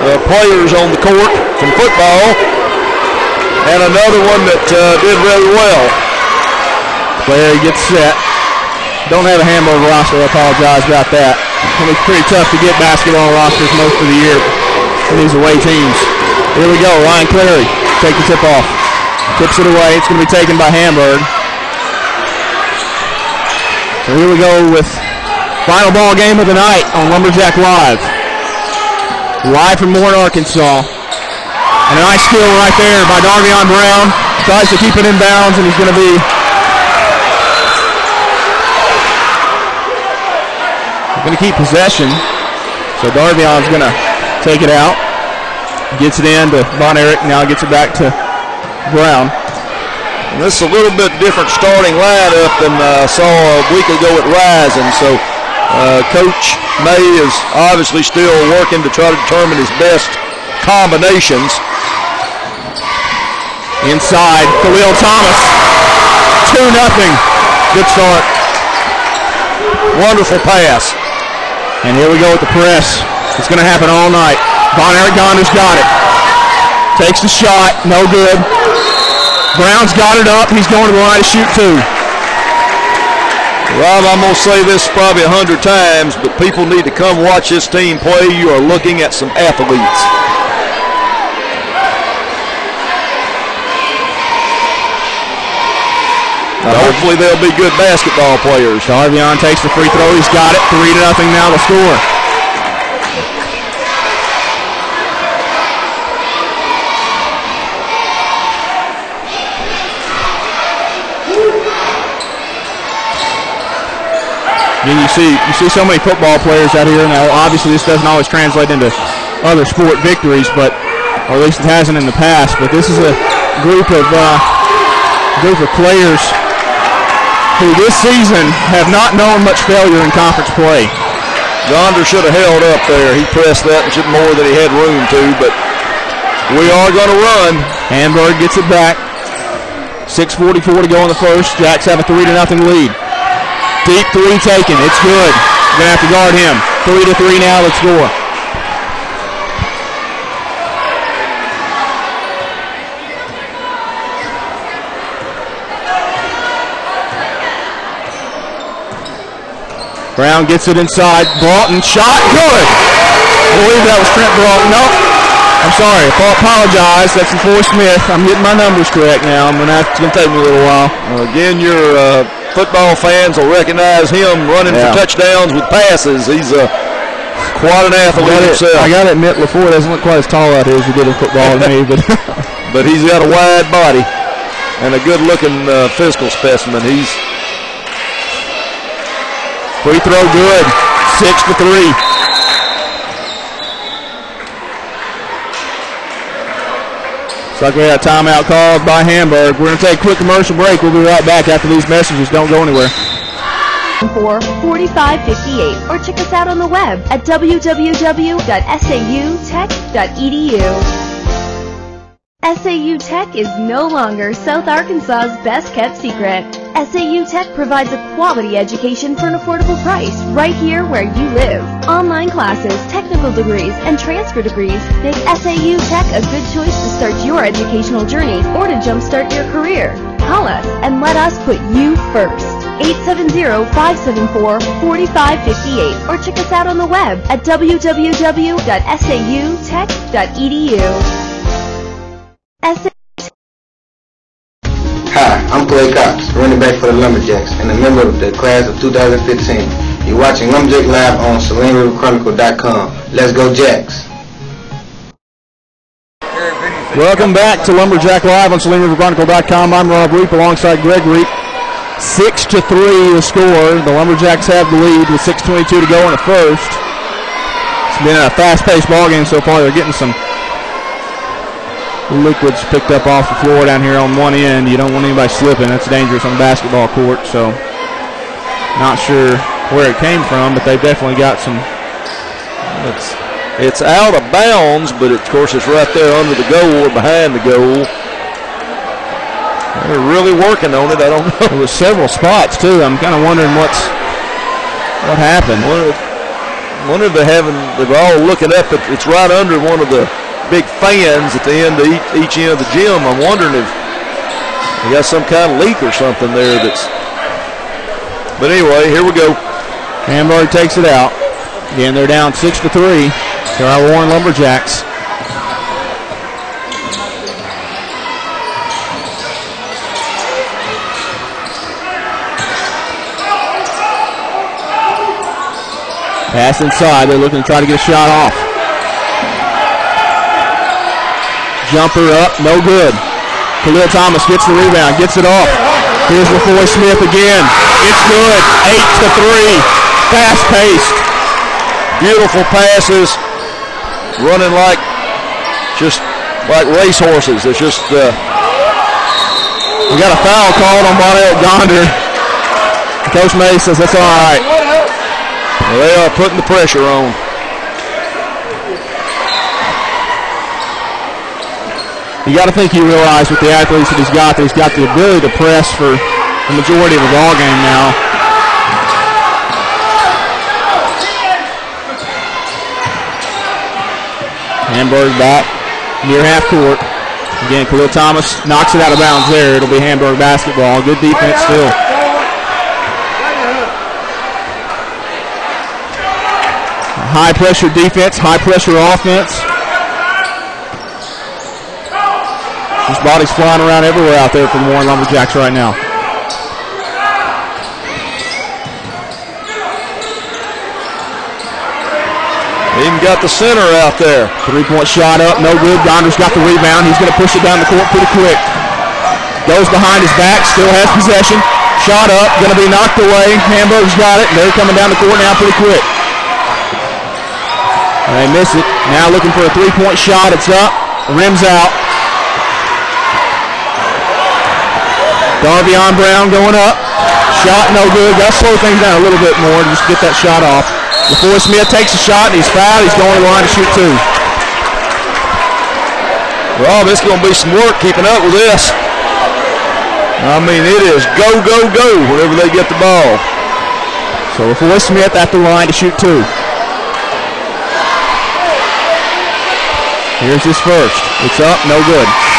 uh, players on the court from football, and another one that uh, did really well. Player gets set. Don't have a Hamburg roster. I apologize about that. It's pretty tough to get basketball rosters most of the year for these away teams. Here we go. Ryan Clary take the tip off. Tips it away. It's going to be taken by Hamburg. So here we go with final ball game of the night on Lumberjack Live. Live from Warren, Arkansas. And a nice steal right there by Darvion Brown. Tries to keep it in bounds, and he's going to be going to keep possession. So Darvion's going to take it out. Gets it in to Von Eric. Now gets it back to Brown. And this is a little bit different starting lineup than I uh, saw a week ago at Rison. So uh, Coach May is obviously still working to try to determine his best combinations. Inside, Khalil Thomas. 2 nothing. Good start. Wonderful pass. And here we go with the press. It's going to happen all night. Von Erich Gonder's got it. Takes the shot. No good. Brown's got it up. He's going to the line to shoot two. Rob, I'm going to say this probably a hundred times, but people need to come watch this team play. You are looking at some athletes. Now, uh-huh. hopefully they'll be good basketball players. Darvion takes the free throw. He's got it. Three to nothing now to score. Again, you see you see so many football players out here now. Obviously, this doesn't always translate into other sport victories, but or at least it hasn't in the past. But this is a group of uh, group of players who this season have not known much failure in conference play. Gonder should have held up there. He pressed that more than he had room to, but we are going to run. Hamburg gets it back. 6.44 to go in the first. Jacks have a 3 to nothing lead. Deep three taken. It's good. You're going to have to guard him. 3 to 3 now. Let's score. Brown gets it inside. Broughton shot. Good. I believe that was Trent Broughton. No. I'm sorry. I apologize. That's Foy Smith. I'm getting my numbers correct now. I'm gonna have to, it's gonna take me a little while. Well, again, your uh, football fans will recognize him running yeah. for touchdowns with passes. He's a quite an athlete I himself. I gotta admit, LaFoy doesn't look quite as tall out here as he did in football to me, but but he's got a wide body and a good-looking uh, physical specimen. He's Free throw good. Six to three. Like we had a timeout called by Hamburg. We're going to take a quick commercial break. We'll be right back after these messages. Don't go anywhere. For 4558 or check us out on the web at www.sautech.edu. SAU Tech is no longer South Arkansas's best kept secret. SAU Tech provides a quality education for an affordable price right here where you live. Online classes, technical degrees, and transfer degrees make SAU Tech a good choice to start your educational journey or to jumpstart your career. Call us and let us put you first. 870-574-4558 or check us out on the web at www.sautech.edu. I'm Clay Cox, running back for the Lumberjacks and a member of the class of 2015. You're watching Lumberjack Live on SalineRiverChronicle.com. Let's go Jacks! Welcome back to Lumberjack Live on SalineRiverChronicle.com. I'm Rob Reap alongside Greg Reap. Six to three the score. The Lumberjacks have the lead with 6:22 to go in the first. It's been a fast-paced ball game so far. They're getting some liquids picked up off the floor down here on one end. You don't want anybody slipping. That's dangerous on a basketball court. So not sure where it came from, but they've definitely got some. It's it's out of bounds, but of course it's right there under the goal or behind the goal. They're really working on it. I don't know. There was several spots too. I'm kind of wondering what's what happened. Well, wonder if they're having, they're all looking up. At, it's right under one of the big fans at the end of each, each end of the gym. I'm wondering if they got some kind of leak or something there that's. But anyway, here we go. Hamburg takes it out. Again, they're down six to three our Warren Lumberjacks. Pass inside. They're looking to try to get a shot off. Jumper up, no good. Khalil Thomas gets the rebound, gets it off. Here's LaFoy Smith again. It's good. Eight to three. Fast paced. Beautiful passes. Running like just like racehorses. It's just uh, we got a foul called on Bonnet Gonder. Coach May says that's all right. They are putting the pressure on. You got to think he realized with the athletes that he's got that he's got the ability to press for the majority of the ball game now. Hamburg back near half court. Again, Khalil Thomas knocks it out of bounds there. It'll be Hamburg basketball. Good defense still. High pressure defense, high pressure offense. Body's flying around everywhere out there for the Warren Lumberjacks right now. Even got the center out there. Three point shot up, no good. Gonder's got the rebound. He's going to push it down the court pretty quick. Goes behind his back, still has possession. Shot up, going to be knocked away. Hamburg's got it. They're coming down the court now pretty quick. They miss it. Now looking for a three-point shot. It's up. Rims out. Darvion Brown going up. Shot no good. Got to slow things down a little bit more to just get that shot off. LaFoy Smith takes a shot and he's fouled, he's going to the line to shoot two. Rob, it's going to be some work keeping up with this. I mean, it is go, go, go whenever they get the ball. So LaFoy Smith at the line to shoot two. Here's his first. It's up, no good.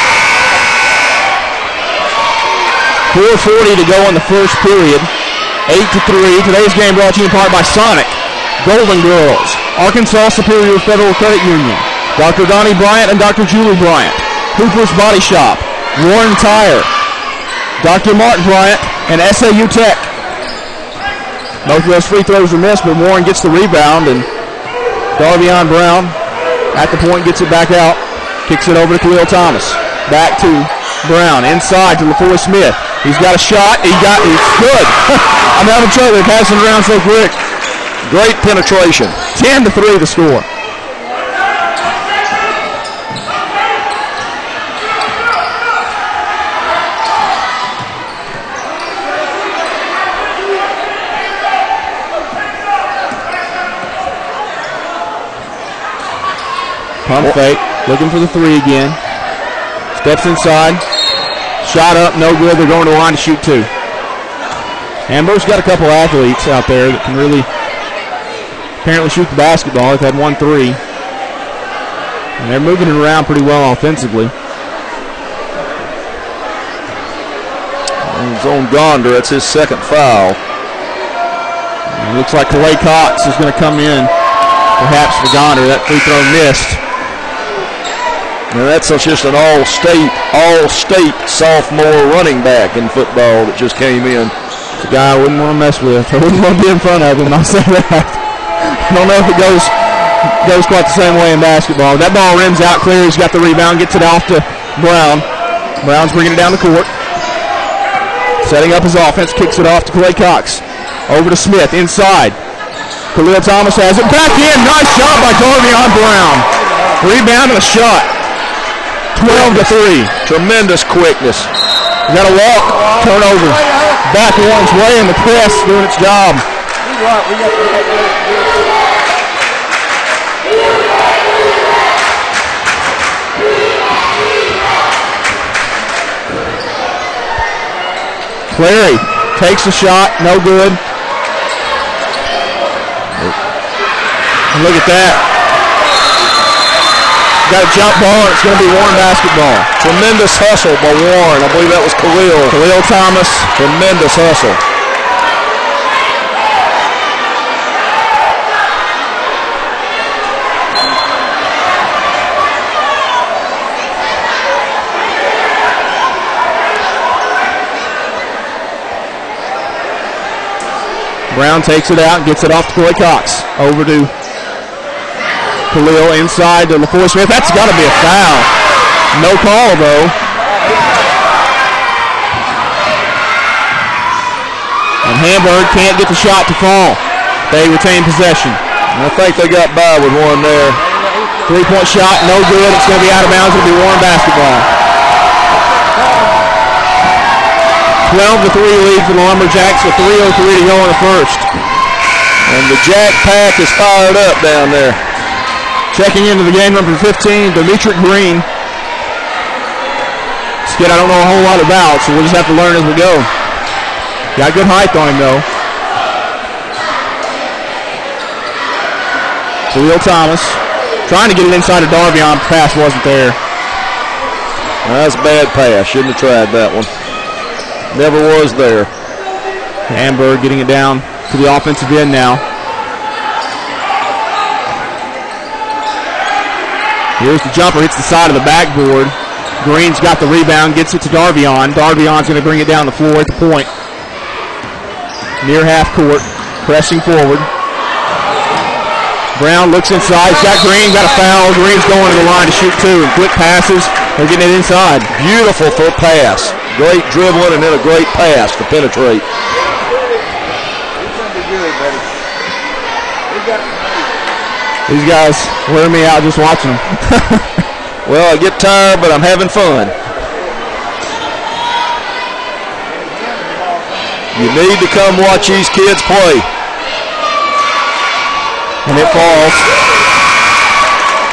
4.40 to go in the first period. 8 to 3. Today's game brought to you in part by Sonic, Golden Girls, Arkansas Superior Federal Credit Union, Dr. Donnie Bryant and Dr. Julie Bryant, Hooper's Body Shop, Warren Tire, Dr. Martin Bryant, and SAU Tech. Both of those free throws are missed, but Warren gets the rebound, and Darvion Brown at the point, gets it back out. Kicks it over to Khalil Thomas. Back to Brown. Inside to LaFoy Smith. He's got a shot. He got it's good. I'm having trouble passing around so quick. Great penetration. 10 to 3 to score. Pump fake, looking for the three again. Steps inside. Shot up, no good. They're going to line to shoot two. Hamburg's got a couple athletes out there that can really apparently shoot the basketball. They've had one three. And they're moving it around pretty well offensively. It's on Gonder. That's his second foul. It looks like Clay Cox is going to come in, perhaps for Gonder. That free throw missed. Now that's just an all-state, all-state sophomore running back in football that just came in. It's a guy I wouldn't want to mess with. I wouldn't want to be in front of him. I'll say that. I don't know if it goes goes quite the same way in basketball. That ball rims out clear. He's got the rebound, gets it off to Brown. Brown's bringing it down the court. Setting up his offense, kicks it off to Clay Cox. Over to Smith, inside. Khalil Thomas has it. Back in. Nice shot by Darvion Brown. Rebound and a shot. 12 to 3. Tremendous quickness. You got to walk, turnover. Back one's way in the press doing its job. Clary takes a shot, no good. Look at that. Got a jump ball, and it's going to be Warren basketball. Tremendous hustle by Warren. I believe that was Khalil. Khalil Thomas. Tremendous hustle. Brown takes it out and gets it off to Clay Cox. Over to Khalil inside to LaFoy Smith. That's got to be a foul. No call, though. And Hamburg can't get the shot to fall. They retain possession. I think they got by with one there. Three-point shot, no good. It's going to be out of bounds. It'll be Warren basketball. 12 to 3 lead for the Lumberjacks with 3.03 to go in the first. And the Jack pack is fired up down there. Checking into the game number 15, Demetric Green. This kid I don't know a whole lot about, so we'll just have to learn as we go. Got good height on him though. Khalil Thomas trying to get it inside of Darvion, pass wasn't there. That's a bad pass. Shouldn't have tried that one. Never was there. Hamburg getting it down to the offensive end now. Here's the jumper, hits the side of the backboard. Green's got the rebound, gets it to Darvion. Darvion's going to bring it down the floor at the point. Near half court, pressing forward. Brown looks inside. He's got Green, got a foul. Green's going to the line to shoot two. And quick passes. They're getting it inside. Beautiful foot pass. Great dribbling and then a great pass to penetrate. These guys wear me out just watching them. well, I get tired, but I'm having fun. You need to come watch these kids play. And it falls.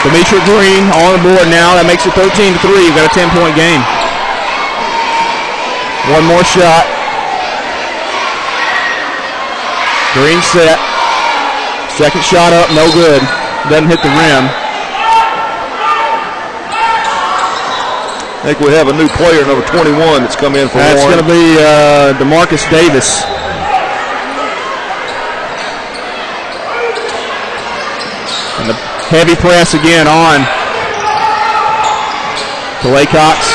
Demetric Green on the board now. That makes it 13 to 3. You've got a 10 point game. One more shot. Green set. Second shot up, no good. Doesn't hit the rim. I think we have a new player, number 21, that's come in for That's going to be uh, Demarcus Davis. And the heavy press again on to Clay Cox.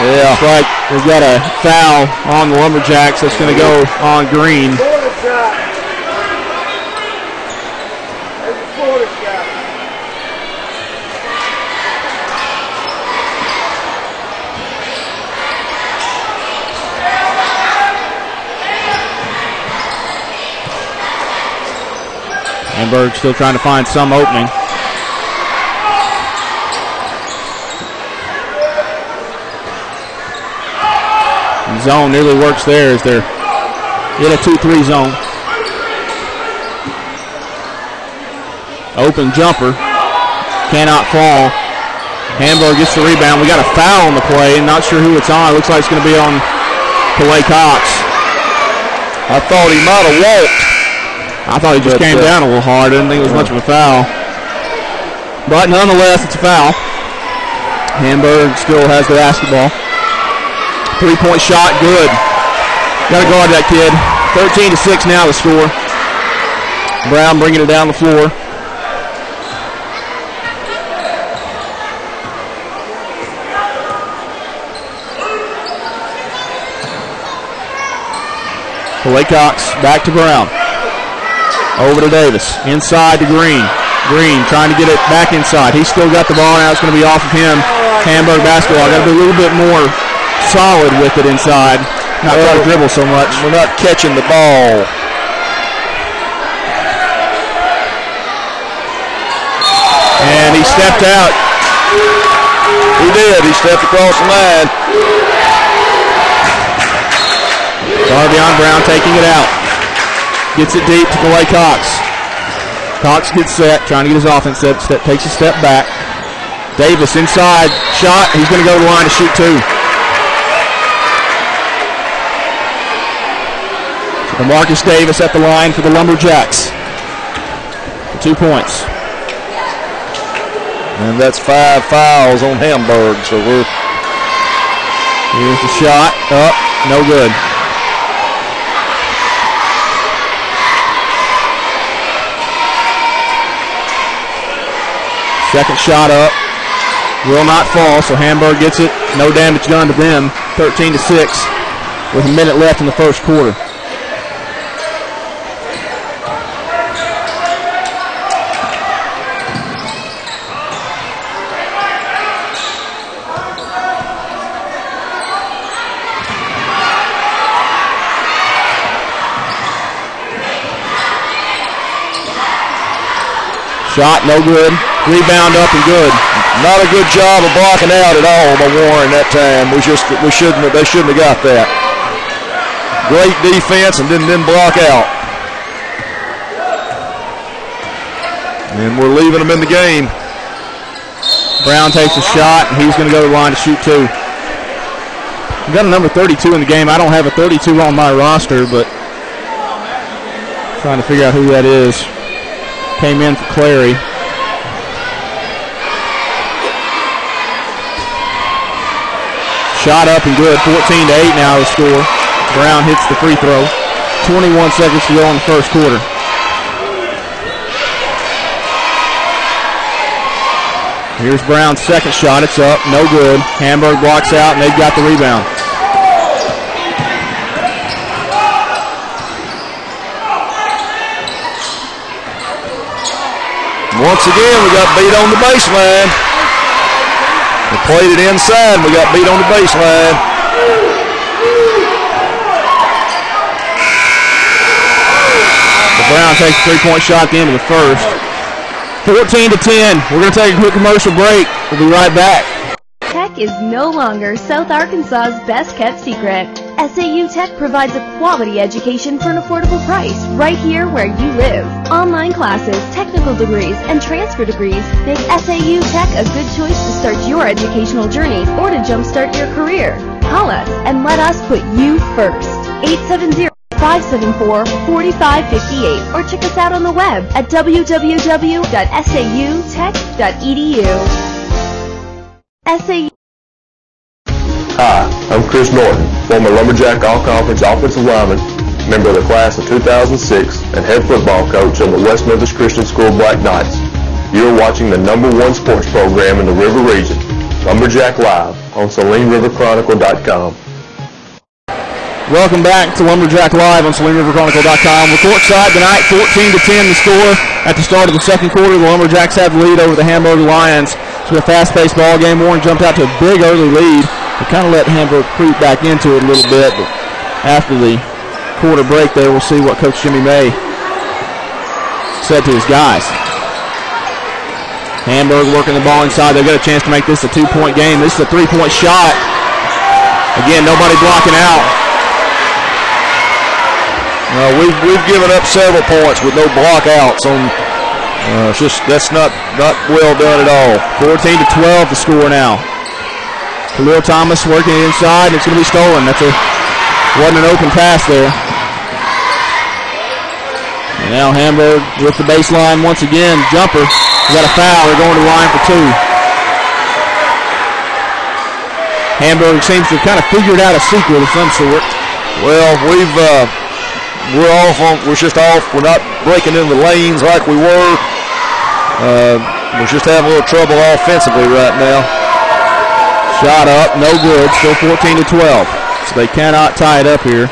Yeah. Like we've got a foul on the Lumberjacks that's going to go on Green. Still trying to find some opening. Zone nearly works there is there as they're in a 2-3 zone. Open jumper. Cannot fall. Hamburg gets the rebound. We got a foul on the play. Not sure who it's on. Looks like it's going to be on Clay Cox. I thought he might have walked. I thought he just But, came uh, down a little hard. I didn't think it was much of a foul. But nonetheless, it's a foul. Hamburg still has the basketball. Three-point shot, good. Got to guard that kid. 13 to 6 now the score. Brown bringing it down the floor. Cox back to Brown. Over to Davis. Inside to Green. Green trying to get it back inside. He's still got the ball now. It's going to be off of him. Hamburg basketball. Got to be a little bit more solid with it inside. Not try to oh. dribble so much. We're not catching the ball. And he stepped out. He did. He stepped across the line. Darvion Brown taking it out. Gets it deep to Clay Cox. Cox gets set, trying to get his offense set, step, takes a step back. Davis inside, shot. He's going to go to the line to shoot two. Marcus Davis at the line for the Lumberjacks. two points. And that's five fouls on Hamburg, so we're. Here's the shot. Up, no good. Second shot up. Will not fall, so Hamburg gets it. No damage done to them. 13 to 6 with a minute left in the first quarter. Shot, no good. Rebound up and good. Not a good job of blocking out at all by Warren that time. We just we shouldn't they shouldn't have got that. Great defense and didn't then block out. And we're leaving them in the game. Brown takes a shot and he's going to go to the line to shoot two. We got a number 32 in the game. I don't have a 32 on my roster, but trying to figure out who that is. Came in for Clary. Shot up and good. 14 to 8 now the score. Brown hits the free throw. 21 seconds to go in the first quarter. Here's Brown's second shot. It's up. No good. Hamburg blocks out, and they've got the rebound. Once again, we got beat on the baseline. We played it inside, and we got beat on the baseline. The Brown takes a three-point shot at the end of the first. 14 to 10. We're going to take a quick commercial break. We'll be right back. Tech is no longer South Arkansas's best kept secret. SAU Tech provides a quality education for an affordable price right here where you live. Online classes, technical degrees, and transfer degrees make SAU Tech a good choice to start your educational journey or to jumpstart your career. Call us and let us put you first. 870 574 4558 or check us out on the web at www.sautech.edu. SAU Hi, I'm Chris Norton, former Lumberjack All-Conference offensive lineman, member of the class of 2006, and head football coach of the West Memphis Christian School Black Knights. You are watching the number one sports program in the River Region, Lumberjack Live on SalineRiverChronicle.com. Welcome back to Lumberjack Live on SalineRiverChronicle.com. We're courtside tonight, 14 to 10 the score. At the start of the second quarter, the Lumberjacks have the lead over the Hamburg Lions. It's a fast-paced ball game. Warren jumped out to a big early lead. We kind of let Hamburg creep back into it a little bit, but after the quarter break there, we'll see what Coach Jimmy May said to his guys. Hamburg working the ball inside. They've got a chance to make this a two-point game. This is a three-point shot. Again, nobody blocking out. Uh, we've, we've given up several points with no blockouts on. Uh, it's just that's not not well done at all. 14 to 12 the score now. Khalil Thomas working inside, and it's going to be stolen. That's a wasn't an open pass there. And now Hamburg with the baseline once again. Jumper. Got a foul. They're going to line for two. Hamburg seems to have kind of figured out a secret of some sort. Well, we've uh, we're off on. We're just off. We're not breaking into the lanes like we were. Uh, we're just having a little trouble offensively right now. Shot up, no good. Still 14 to 12. So they cannot tie it up here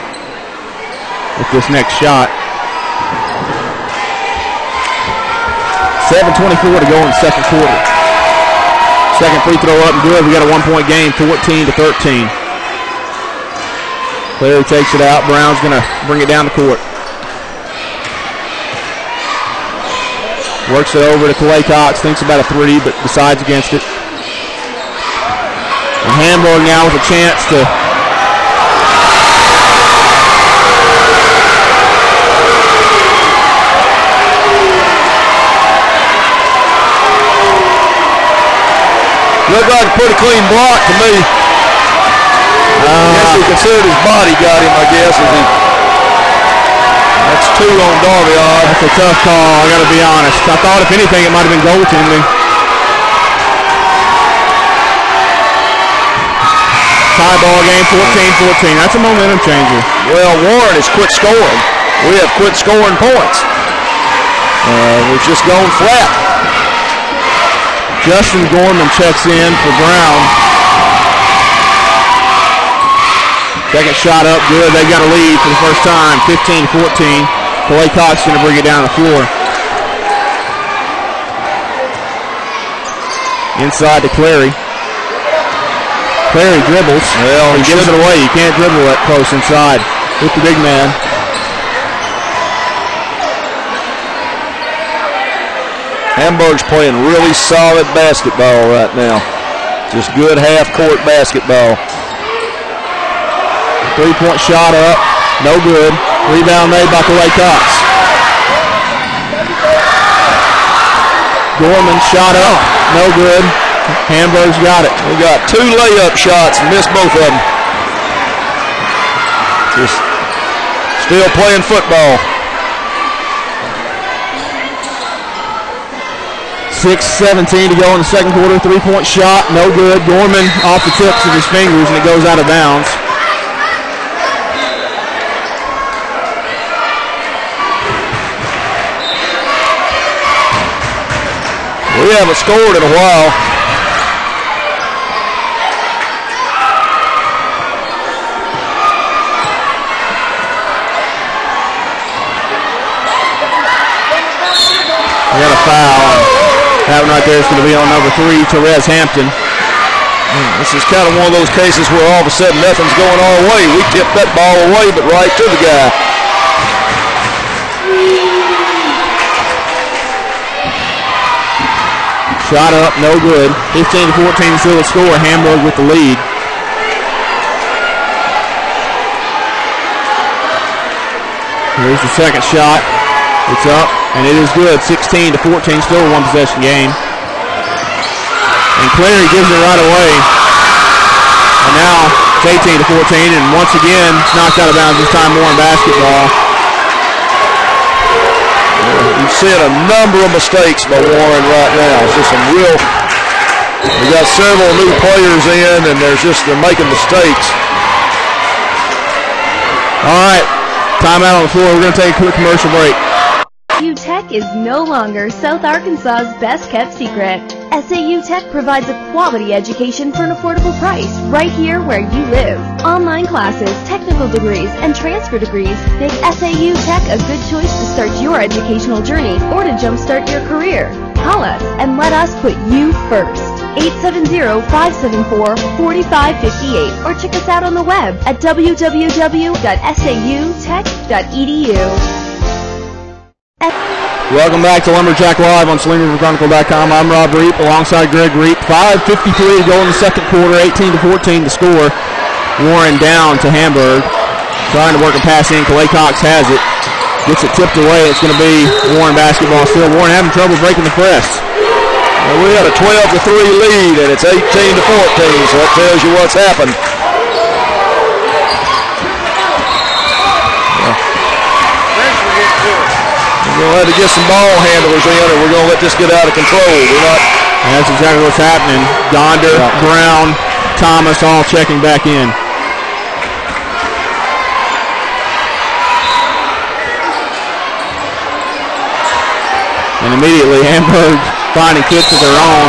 with this next shot. 7.24 to go in the second quarter. Second free throw up and good. We got a one-point game, 14 to 13. Clary takes it out. Brown's going to bring it down the court. Works it over to Clay Cox. Thinks about a three, but decides against it. Hamburg now with a chance to Looked like a pretty clean block to me. Uh, I guess he considered his body got him, I guess, as he two on Darvion. That's a tough call, I got to be honest. I thought, if anything, it might have been goaltending. Tie ball game, 14-14. That's a momentum changer. Well, Warren has quit scoring. We have quit scoring points. Uh, we've just gone flat. Justin Gorman checks in for Brown. Second shot up, good. They got a lead for the first time, 15-14. Clay Cox going to bring it down the floor. Inside to Clary. Clary dribbles. Well, he gives it away. You can't dribble that close inside with the big man. Hamburg's playing really solid basketball right now. Just good half-court basketball. Three-point shot up, no good. Rebound made by Clay Cox. Gorman shot up, no good. Hamburg's got it. We got two layup shots missed both of them. Just still playing football. 6-17 to go in the second quarter. Three-point shot, no good. Gorman off the tips of his fingers and it goes out of bounds. We haven't scored in a while. We got a foul. That one right there is going to be on number three, Therese Hampton. Hmm, this is kind of one of those cases where all of a sudden nothing's going our way. We tipped that ball away, but right to the guy. Shot up, no good. 15 to 14 still the score. Hamburg with the lead. Here's the second shot. It's up, and it is good. 16 to 14, still a one possession game. And Clary gives it right away. And now it's 18 to 14, and once again, it's knocked out of bounds. This time more in basketball. We've seen a number of mistakes by Warren right now. It's just some real. We got several new players in, and there's just they're making mistakes. All right, timeout on the floor. We're going to take a quick commercial break. SAU Tech is no longer South Arkansas's best kept secret. SAU Tech provides a quality education for an affordable price right here where you live. Online classes, technical degrees, and transfer degrees make SAU Tech a good choice to start your educational journey or to jumpstart your career. Call us and let us put you first. 870-574-4558 or check us out on the web at www.sautech.edu. Welcome back to Lumberjack Live on SalineRiverChronicle.com. I'm Rob Reap alongside Greg Reap. 5.53 to go in the second quarter, 18 to 14 to score. Warren down to Hamburg. Trying to work a pass in. Clay Cox has it. Gets it tipped away. It's going to be Warren basketball still. Warren having trouble breaking the press. Well, we had a 12 to 3 lead, and it's 18 to 14, so that tells you what's happened. We're going to have to get some ball handlers in, or we're going to let this get out of control. We're not. And that's exactly what's happening. Gonder, Brown, Thomas all checking back in. And immediately Hamburg finding kicks of their own.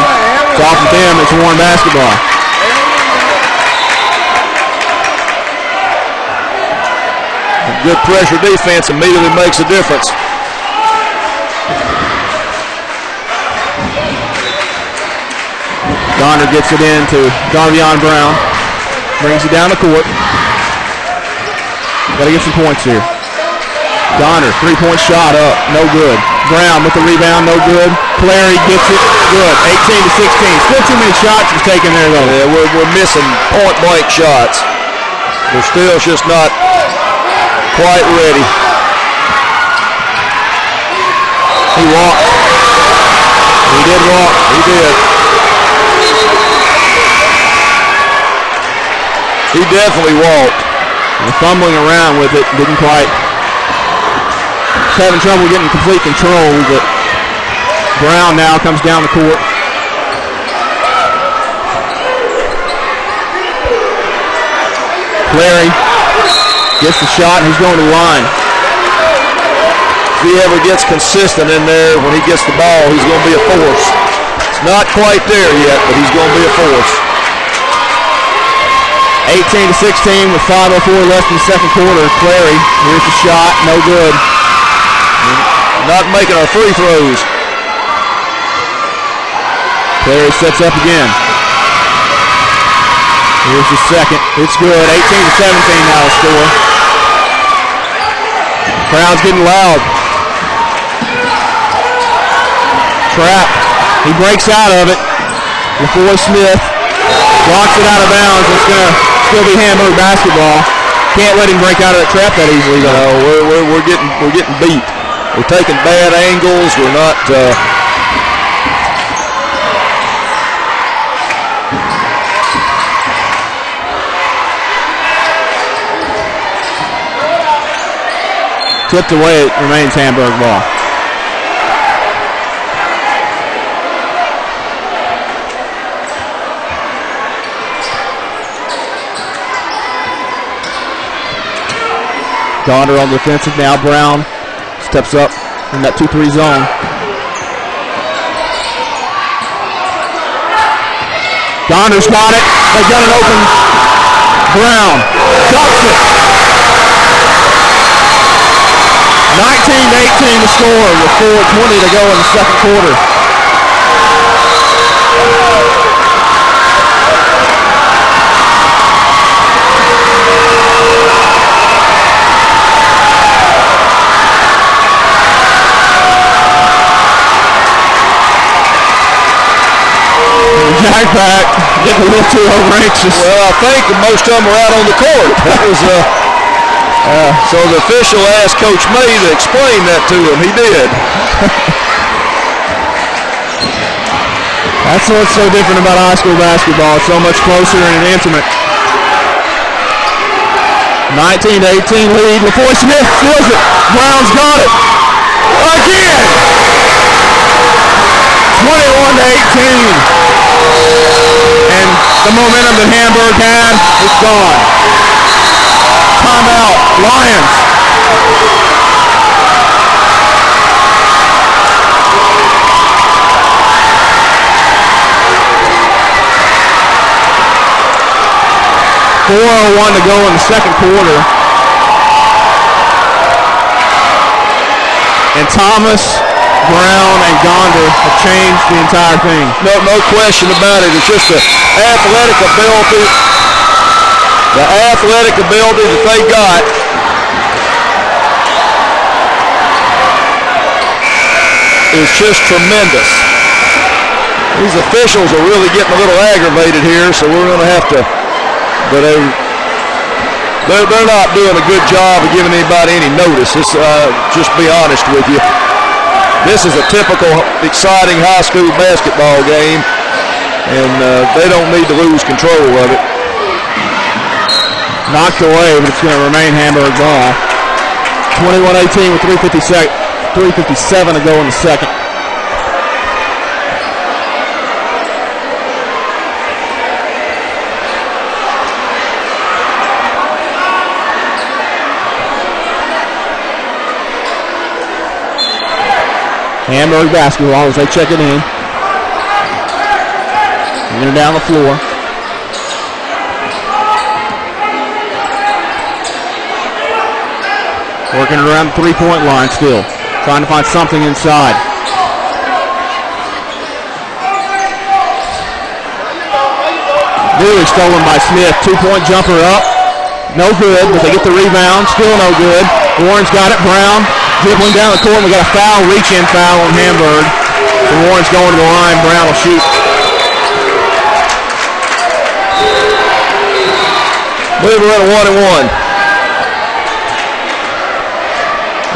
It's off of them. It's Warren basketball. Good pressure defense immediately makes a difference. Gonder gets it in to Darvion Brown. Brings it down the court. Got to get some points here. Gonder, three-point shot up, no good. Brown with the rebound, no good. Clary gets it, good. 18 to 16. Still too many shots was taken there though. Yeah, we're, we're missing point blank shots. We're still just not quite ready. He walked. He did walk. He did. He definitely walked. And fumbling around with it, didn't quite having trouble getting complete control, but Brown now comes down the court. Clary gets the shot and he's going to the line. If he ever gets consistent in there when he gets the ball, he's going to be a force. It's not quite there yet, but he's going to be a force. 18 to 16 with 5.04 left in the second quarter. Clary, here's the shot, no good. Not making our free throws. Clary sets up again. Here's the second. It's good. 18 to 17 now the score. Crowd's getting loud. Trap. He breaks out of it. LaFoy Smith blocks it out of bounds. It's going to still be Hamburg basketball. Can't let him break out of that trap that easily. No, we're, we're, we're getting we're getting beat. We're taking bad angles. We're not. Uh, Tipped away, it remains Hamburg ball. Gonder on the defensive now. Brown steps up in that 2-3 zone. Gonder's got it. They got it open. Brown ducks it. 19 to 18 to score with 4.20 to go in the second quarter. Jack pack, getting a little too overanxious. well, I think most of them are out on the court. That was uh, uh, so the official asked Coach May to explain that to him. He did. That's what's so different about high school basketball. It's so much closer and intimate. 19 to 18 lead. LaFoy Smith steals it. Brown's got it. Again. 21 to 18. The momentum that Hamburg had is gone. Timeout. Lions. Four oh one to go in the second quarter. And Thomas, Brown, and Gonder have changed the entire thing. No, no question about it. It's just the athletic ability, the athletic ability that they got. Is just tremendous. These officials are really getting a little aggravated here, so we're going to have to. But they, they're, they're not doing a good job of giving anybody any notice. It's, uh, just be honest with you. This is a typical exciting high school basketball game, and uh, they don't need to lose control of it. Knocked away, but it's going to remain Hamburg ball. 21-18 with 357 357 to go in the second. Hamburg basketball as they check it in. Bringing it down the floor. Working around the three-point line still. Trying to find something inside. Nearly stolen by Smith. Two-point jumper up. No good, but they get the rebound. Still no good. Warren's got it. Brown dribbling down the court. We got a foul, reach-in foul on Hamburg. So Warren's going to the line. Brown will shoot. believe we're at a one and one.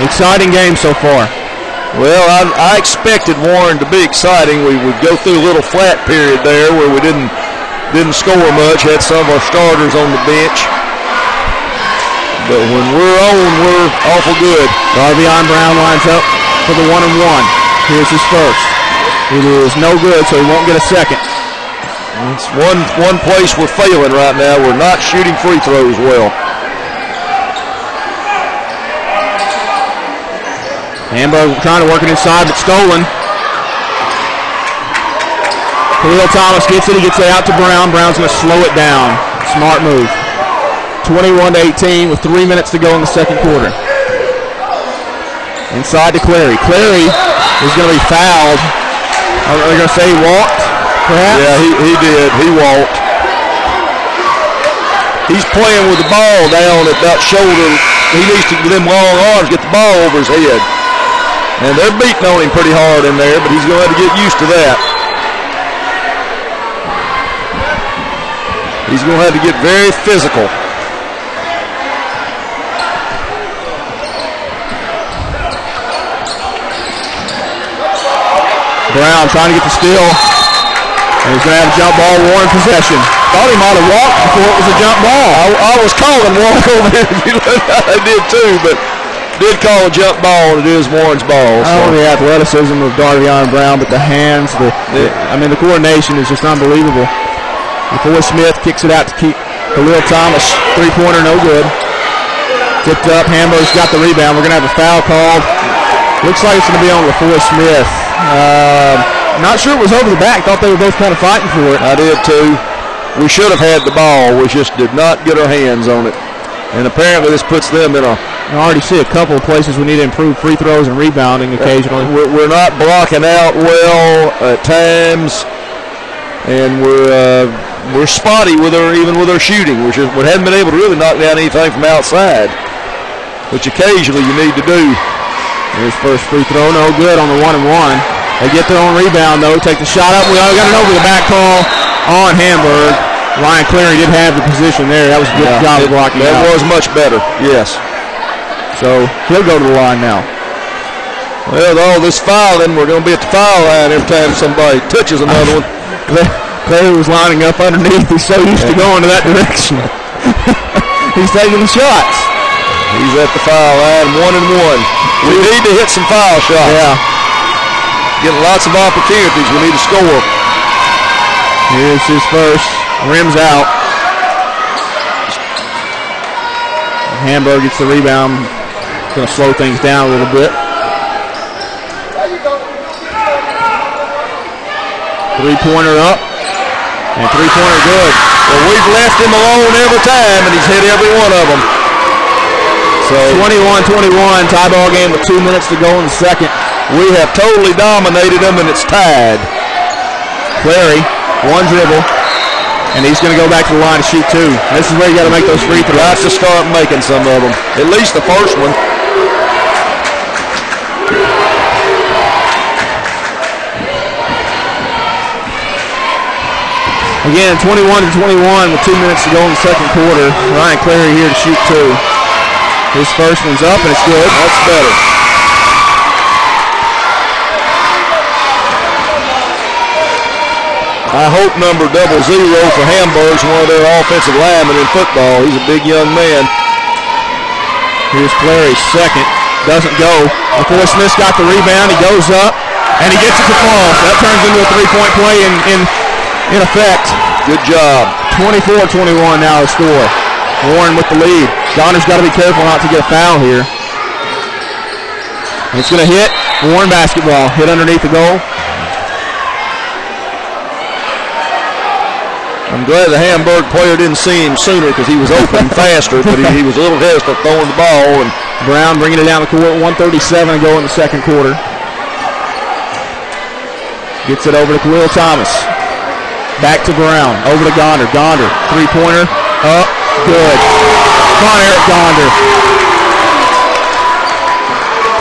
Exciting game so far. Well, I, I expected Warren to be exciting. We would go through a little flat period there where we didn't didn't score much. Had some of our starters on the bench. but when we're on, we're awful good. Darvion Brown lines up for the one and one. Here's his first. It is no good, so he won't get a second. It's one one place we're failing right now. We're not shooting free throws well. Hamburg trying to work it inside, but stolen. Khalil Thomas gets it. He gets it out to Brown. Brown's going to slow it down. Smart move. 21 to 18 with three minutes to go in the second quarter. Inside to Clary. Clary is going to be fouled. Are they going to say he walked, perhaps? Yeah, he, he did. He walked. He's playing with the ball down at that shoulder. He needs to, with them long arms, get the ball over his head. And they're beating on him pretty hard in there, but he's going to have to get used to that. He's going to have to get very physical. Brown trying to get the steal. And he's going to have a jump ball, Warren possession. Thought he might have walked before it was a jump ball. I, I was calling walk over there. I did too, but did call a jump ball, and it is Warren's ball. Not only the athleticism of Darvion Brown, but the hands, the, the I mean, the coordination is just unbelievable. LaFoy Smith kicks it out to keep Khalil Thomas. Three-pointer, no good. Tipped up. Hamburg's got the rebound. We're going to have a foul called. Looks like it's going to be on LaFoy Smith. Uh, not sure it was over the back. Thought they were both kind of fighting for it. I did too. We should have had the ball. We just did not get our hands on it. And apparently this puts them in a. I already see a couple of places we need to improve free throws and rebounding occasionally. We're, we're not blocking out well at times, and we're uh, we're spotty with our even with our shooting. We're just, we haven't been able to really knock down anything from outside, which occasionally you need to do. Here's first free throw, no good on the one and one. They get their own rebound though, take the shot up. We got an over the back call on Hamburg. Ryan Clary did have the position there. That was a good Yeah, job it- of blocking That out. was much better. Yes. So he'll go to the line now. Well, with all this fouling, we're going to be at the foul line every time somebody touches another one. Clary was lining up underneath. He's so used to going to that direction. He's taking the shots. He's at the foul line, one and one. We need to hit some foul shots. Yeah. Getting lots of opportunities. We need to score. Here's his first. Rims out. Hamburg gets the rebound. Going to slow things down a little bit. Three pointer up. And three pointer good. Well, we've left him alone every time, and he's hit every one of them. So 21 21. Tie ball game with two minutes to go in the second. We have totally dominated them, and it's tied. Clary, one dribble. And he's going to go back to the line to shoot two. This is where you got to make those free throws. Got to start making some of them. At least the first one. Again, 21 to 21 with two minutes to go in the second quarter. Ryan Clary here to shoot two. His first one's up and it's good. That's better. I hope number double zero for Hamburg's one of their offensive linemen in football. He's a big young man. Here's Clary's second. Doesn't go. LaFoy Smith's got the rebound, he goes up and he gets it to fall. So that turns into a three-point play in, in, in effect. Good job. 24-21 now the score. Warren with the lead. Gonder's got to be careful not to get a foul here. It's going to hit. Warren basketball. Hit underneath the goal. I'm glad the Hamburg player didn't see him sooner because he was open faster, but he, he was a little hesitant throwing the ball. And Brown bringing it down the court. 137 to go in the second quarter. Gets it over to Khalil Thomas. Back to Brown. Over to Gonder. Gonder. Three-pointer. Up. Good. Come on, Eric Gonder.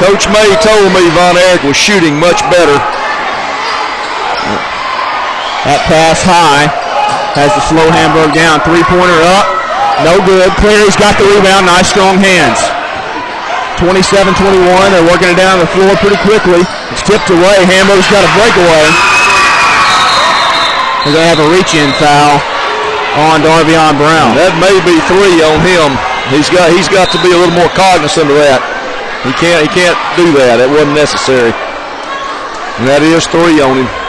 Coach May told me Von Erich was shooting much better. That pass high. Has the slow Hamburg down. Three-pointer up. No good. Clary's got the rebound. Nice strong hands. 27-21. They're working it down the floor pretty quickly. It's tipped away. Hamburg's got a breakaway. They're going to have a reach-in foul on Darvion Brown. That may be three on him. He's got he's got to be a little more cognizant of that. He can't he can't do that. It wasn't necessary. And that is three on him.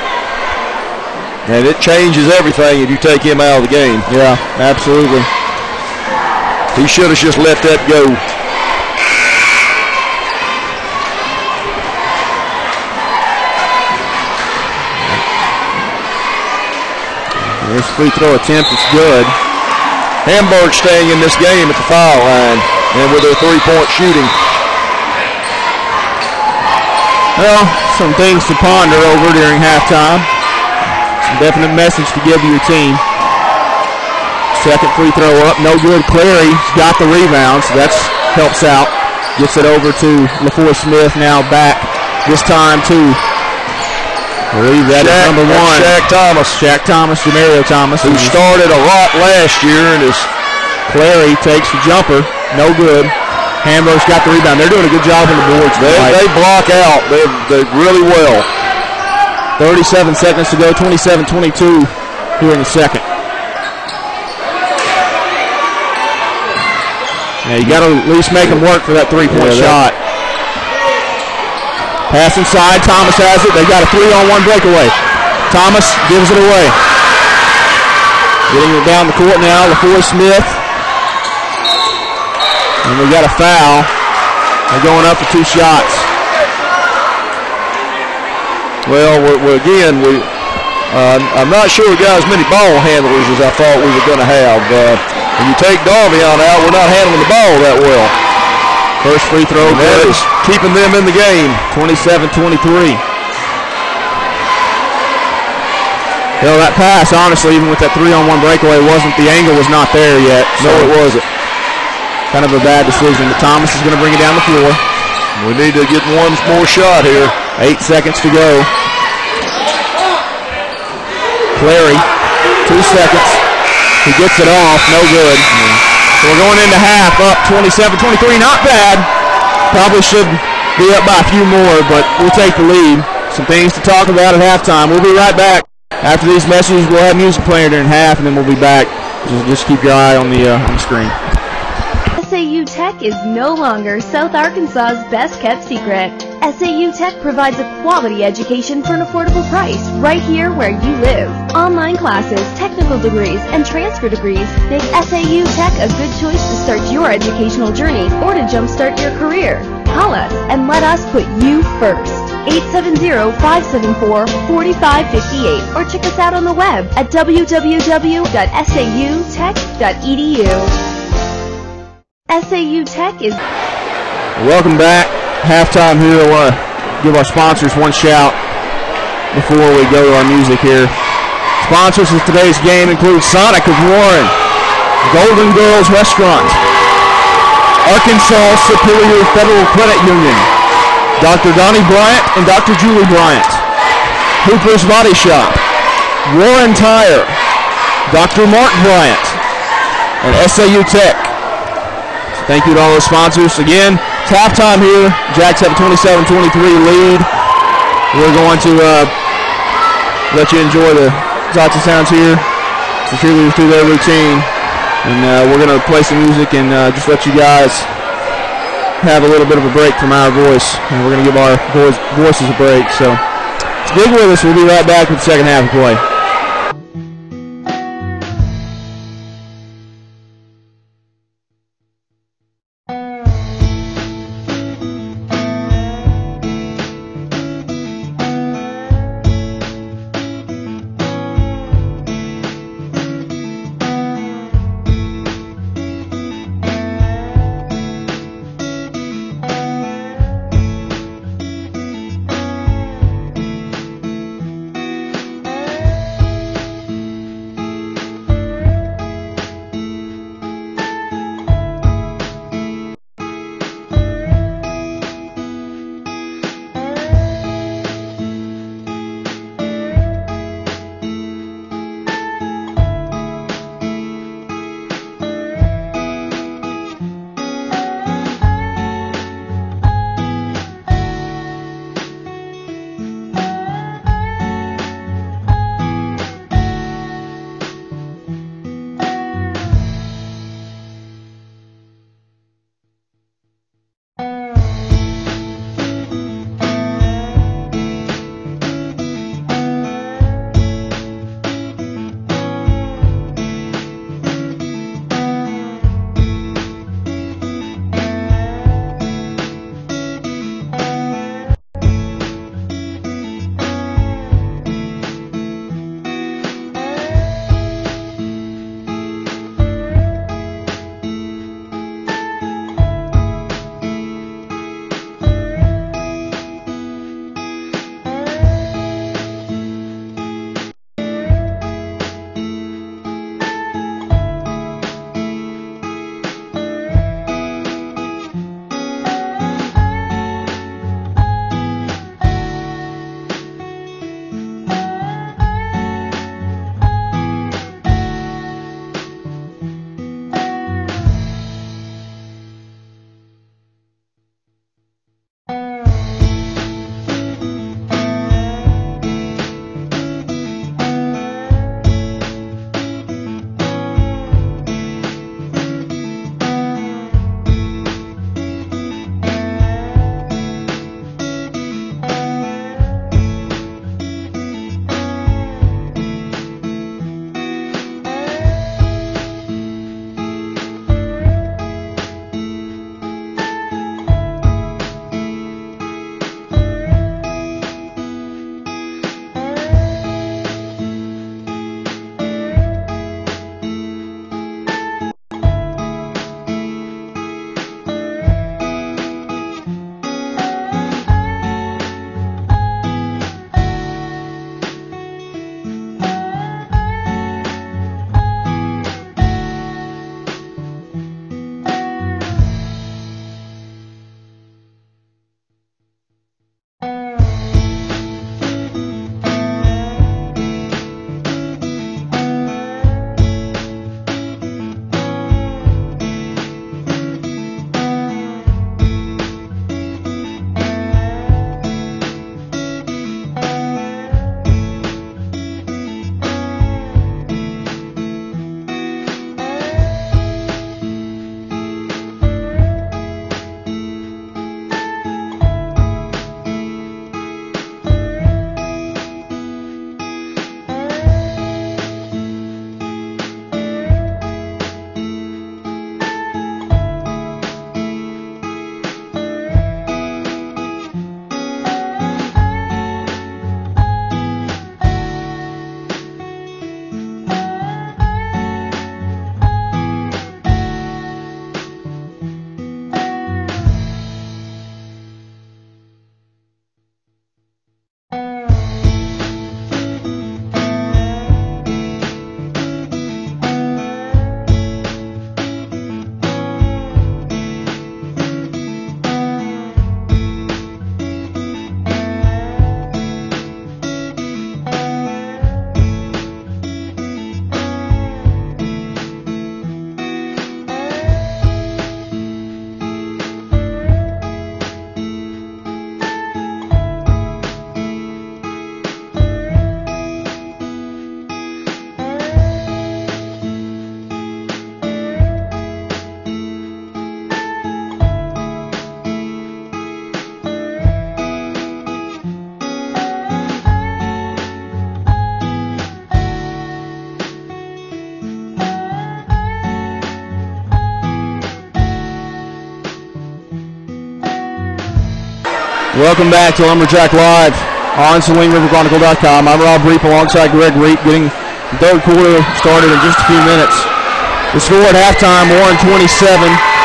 And it changes everything if you take him out of the game. Yeah, absolutely. He should have just let that go. This free throw attempt is good. Hamburg staying in this game at the foul line and with their three-point shooting. Well, some things to ponder over during halftime. Definite message to give your team. Second free throw up, no good. Clary's got the rebound, so that helps out. Gets it over to LaFoy Smith now back. This time to believe that is number one. Shaq Thomas, Shaq Thomas, Jamario Thomas. who started a lot last year and is Clary takes the jumper, no good. Hamburg's got the rebound. They're doing a good job on the boards. they, they block out. They they really well. 37 seconds to go, 27-22 here in the second. Yeah, you got to at least make them work for that three-point Yeah, shot. Pass inside, Thomas has it. They got a three-on-one breakaway. Thomas gives it away. Getting it down the court now, LaFoy Smith. And we got a foul. They're going up for two shots. Well, we're, we're again we. Uh, I'm not sure we got as many ball handlers as I thought we were going to have. Uh, when you take Darvion out, we're not handling the ball that well. First free throw that is keeping them in the game. 27-23. Well, that pass, honestly, even with that three-on-one breakaway, wasn't the angle was not there yet. No, it wasn't. Kind of a bad decision. But Thomas is going to bring it down the floor. We need to get one more shot here. Eight seconds to go. Clary, two seconds. He gets it off, no good. So we're going into half, up 27-23, not bad. Probably should be up by a few more, but we'll take the lead. Some things to talk about at halftime. We'll be right back. After these messages, we'll have music playing during half, and then we'll be back. Just, just keep your eye on the uh, on the screen. Tech is no longer South Arkansas's best kept secret. SAU Tech provides a quality education for an affordable price right here where you live. Online classes, technical degrees, and transfer degrees make SAU Tech a good choice to start your educational journey or to jumpstart your career. Call us and let us put you first. 870-574-4558 or check us out on the web at www.sautech.edu. SAU Tech is Welcome back. Halftime here. I want to give our sponsors one shout before we go to our music here. Sponsors of today's game include Sonic of Warren, Golden Girls Restaurant, Arkansas Superior Federal Credit Union, Dr. Donnie Bryant and Dr. Julie Bryant, Hooper's Body Shop, Warren Tire, Dr. Mark Bryant, and SAU Tech. Thank you to all those sponsors. Again, it's halftime here. Jacks have a 27-23 lead. We're going to uh, let you enjoy the and sounds here. The cheerleaders do their routine. And uh, we're going to play some music and uh, just let you guys have a little bit of a break from our voice. And we're going to give our voices a break. So stick with us. We'll be right back with the second half of play. Welcome back to Lumberjack Live on SalineRiverChronicle.com. I'm Rob Reap alongside Greg Reap, getting the third quarter started in just a few minutes. The score at halftime, Warren 27,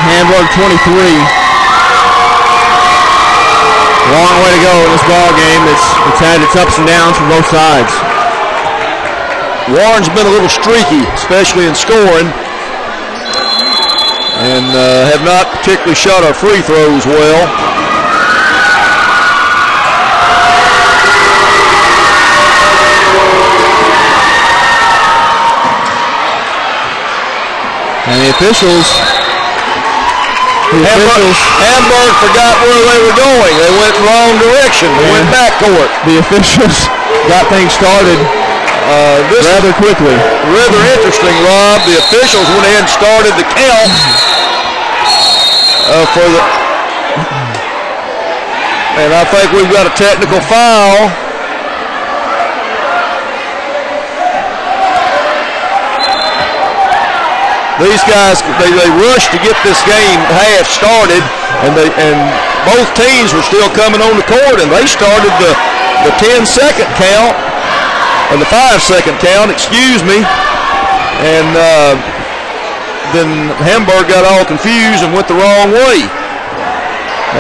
Hamburg 23. Long way to go in this ball game. It's, it's had its ups and downs from both sides. Warren's been a little streaky, especially in scoring, and uh, have not particularly shot our free throws well. And the officials, the Hamburg, officials, Hamburg forgot where they were going. They went wrong direction. They went back court. the officials got things started Uh, this rather quickly. rather interesting, Rob. The officials went ahead and started the count uh, for the. And I think we've got a technical foul. These guys, they, they rushed to get this game half started, and they and both teams were still coming on the court, and they started the the 10 second count and the five second count, excuse me. And uh, then Hamburg got all confused and went the wrong way.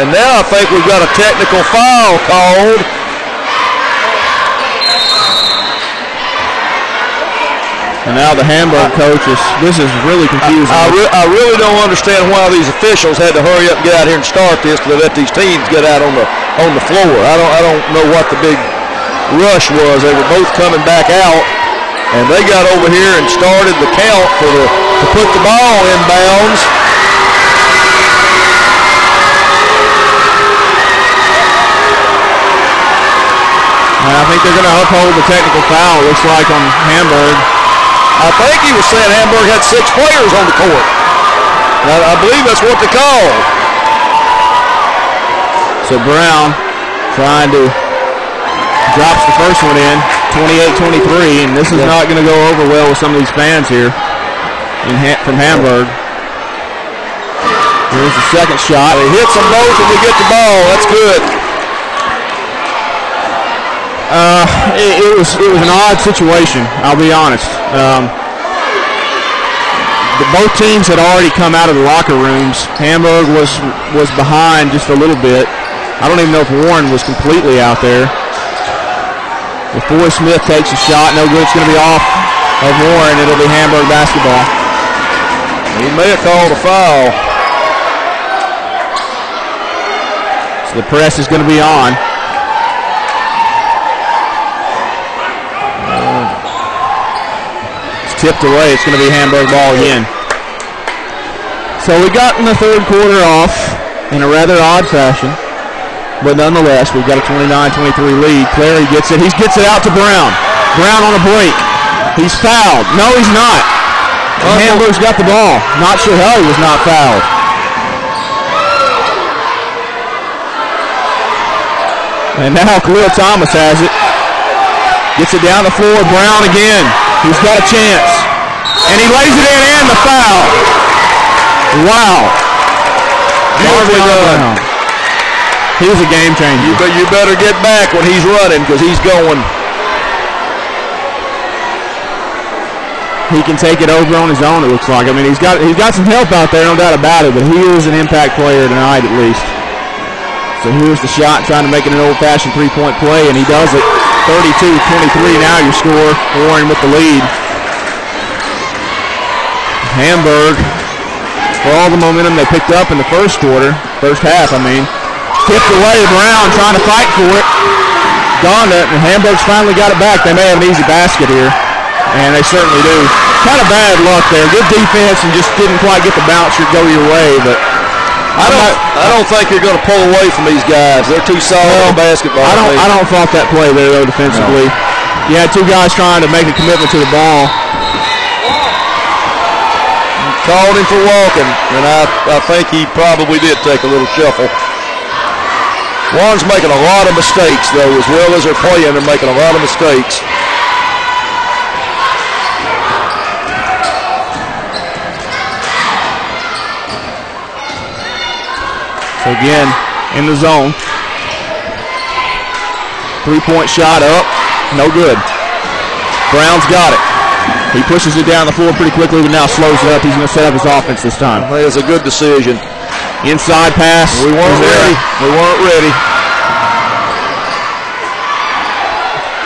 And now I think we've got a technical foul called. And now the Hamburg coach is, this is really confusing. I, re- I really don't understand why these officials had to hurry up and get out here and start this to let these teams get out on the on the floor. I don't I don't know what the big rush was. They were both coming back out, and they got over here and started the count for the to put the ball in bounds. And I think they're going to uphold the technical foul, looks like, on Hamburg. I think he was saying Hamburg had six players on the court. I, I believe that's what they called. So Brown trying to drops the first one in, 28-23, and this is not going to go over well with some of these fans here in ha- from Hamburg. Here's the second shot. He hits them both and we get the ball. That's good. Uh, it, it was it was an odd situation. I'll be honest. Um, the, both teams had already come out of the locker rooms. Hamburg was was behind just a little bit. I don't even know if Warren was completely out there. LaFoy Smith takes a shot, no good. It's going to be off of Warren. It'll be Hamburg basketball. He may have called a foul. So the press is going to be on. Tipped away. It's going to be Hamburg ball again. So we got in the third quarter off in a rather odd fashion. But nonetheless, we've got a 29-23 lead. Clary gets it. He gets it out to Brown. Brown on a break. He's fouled. No, he's not. And Hamburg's got the ball. Not sure how he was not fouled. And now Khalil Thomas has it. Gets it down the floor. Brown again. He's got a chance. And he lays it in and the foul. Wow. Marvin. Brown. He was a game changer. You, but you better get back when he's running because he's going. He can take it over on his own. It looks like. I mean, he's got he's got some help out there, no doubt about it. But he is an impact player tonight, at least. So here's the shot, trying to make it an old-fashioned three-point play, and he does it. 32-23 now your score. Warren with the lead. Hamburg, for all the momentum they picked up in the first quarter, first half, I mean, tipped away Brown trying to fight for it. Donda and Hamburg's finally got it back. They may have an easy basket here, and they certainly do. Kind of bad luck there. Good defense and just didn't quite get the bounce or go your way, but I don't. I don't think you're going to pull away from these guys. They're too solid on basketball. I don't. I don't fault that play there though defensively. You had two guys trying to make a commitment to the ball. called him for walking, and I, I think he probably did take a little shuffle. Warren's making a lot of mistakes, though, as well as they're playing, they're making a lot of mistakes. Again, in the zone. Three-point shot up, no good. Brown's got it. He pushes it down the floor pretty quickly, but now slows it up. He's going to set up his offense this time. I think it's a good decision. Inside pass. We weren't ready. We weren't ready.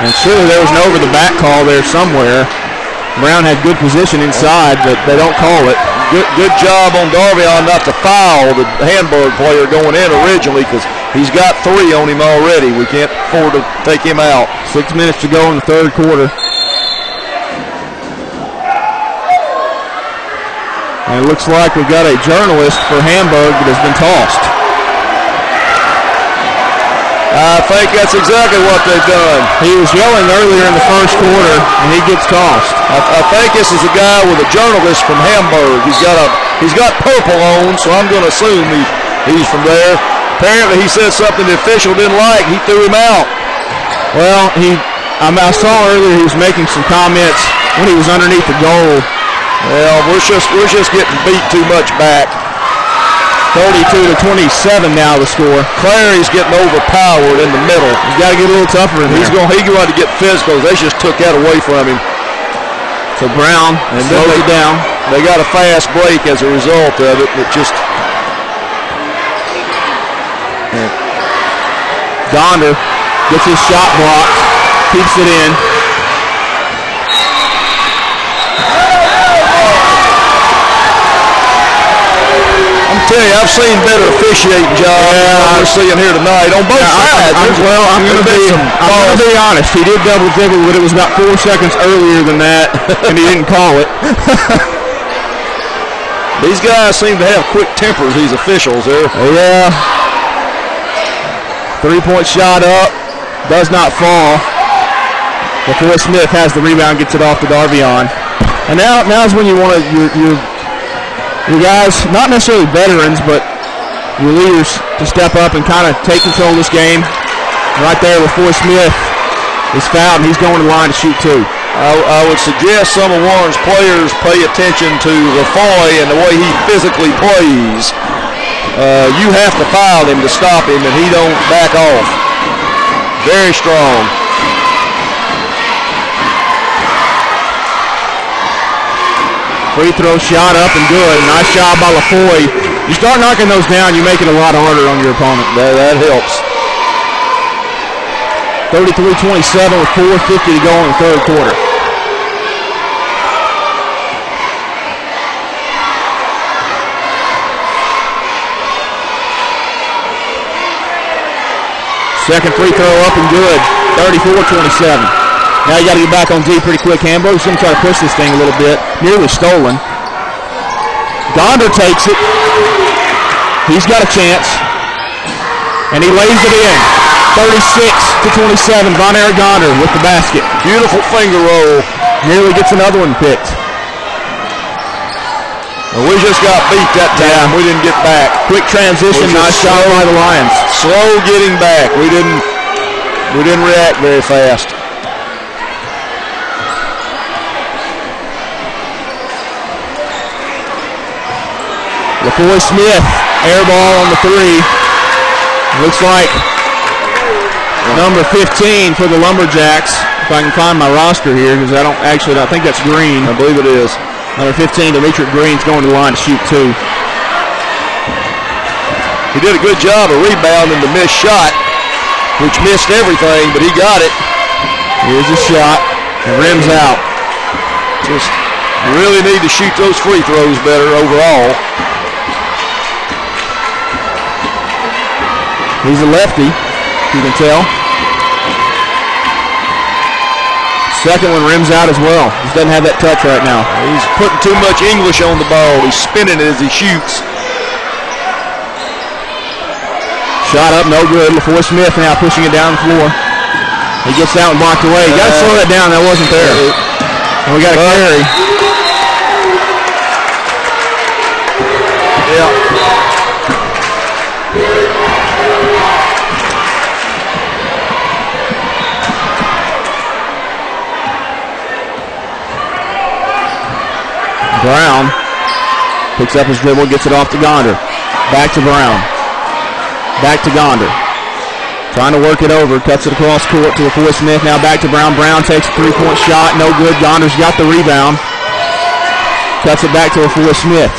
And surely there was an over the back call there somewhere. Brown had good position inside, but they don't call it. Good, good job on Darvion not to foul the Hamburg player going in originally because he's got three on him already. We can't afford to take him out. Six minutes to go in the third quarter. And it looks like we've got a journalist for Hamburg that has been tossed. I think that's exactly what they've done. He was yelling earlier in the first quarter, and he gets tossed. I, I think this is a guy with a journalist from Hamburg. He's got a he's got purple on, so I'm going to assume he, he's from there. Apparently, he said something the official didn't like. He threw him out. Well, he I, I saw earlier he was making some comments when he was underneath the goal. Well, we're just we're just getting beat too much back. 32 to 27 now the score. Clary's getting overpowered in the middle. He's got to get a little tougher in He's there. going. He's going to get physical. They just took that away from him. So Brown And slows they- it down. They got a fast break as a result of it. It just Gonder gets his shot blocked, keeps it in. I'm you, I've seen better officiating jobs than what we're seeing here tonight on both Yeah, sides. I'm, There's- well, I'm going to to be honest. He did double dribble, but it was about four seconds earlier than that, and he didn't call it. These guys seem to have quick tempers. These officials here. Oh, yeah. Three-point shot up, does not fall. LaFoy Smith has the rebound, gets it off to Darvion. And now, now is when you want to your your your guys, not necessarily veterans, but your leaders to step up and kind of take control of this game. Right there, with LaFoy Smith is fouled, and he's going to the line to shoot two. I, I would suggest some of Warren's players pay attention to LaFoy and the way he physically plays. Uh, you have to foul him to stop him, and he don't back off. Very strong. Free throw shot up and good. Nice job by LaFoy. You start knocking those down, you make it a lot harder on your opponent. That, that helps. 33-27 with 4.50 to go in the third quarter. Second free throw up and good. 34-27. Now you got to get back on D pretty quick. Hamburg's going to try to push this thing a little bit. Nearly stolen. Gonder takes it. He's got a chance. And he lays it in. 36 to 27. Von Eric Gonder with the basket. Beautiful finger roll. Nearly gets another one picked. We just got beat that time. We didn't get back. Quick transition. Nice shot by the Lions. Slow getting back. We didn't. We didn't react very fast. LaFoy Smith, air ball on the three. Looks like number 15 for the Lumberjacks. If I can find my roster here, because I don't actually, I think that's Green. I believe it is. Number 15, Demetric Green's going to the line to shoot two. He did a good job of rebounding the missed shot, which missed everything, but he got it. Here's a shot. And rims out. Just really need to shoot those free throws better overall. He's a lefty, you can tell. Second one rims out as well. Just doesn't have that touch right now. He's putting too much English on the ball. He's spinning it as he shoots. Shot up, no good. LaFoy Smith now pushing it down the floor. He gets out and blocked away. You got to uh, slow that down. That wasn't there. And we got a carry. Brown picks up his dribble, gets it off to Gonder. Back to Brown. Back to Gonder. Trying to work it over. Cuts it across court to LaFoy Smith. Now back to Brown. Brown takes a three-point shot. No good. Gonder's got the rebound. Cuts it back to LaFoy Smith.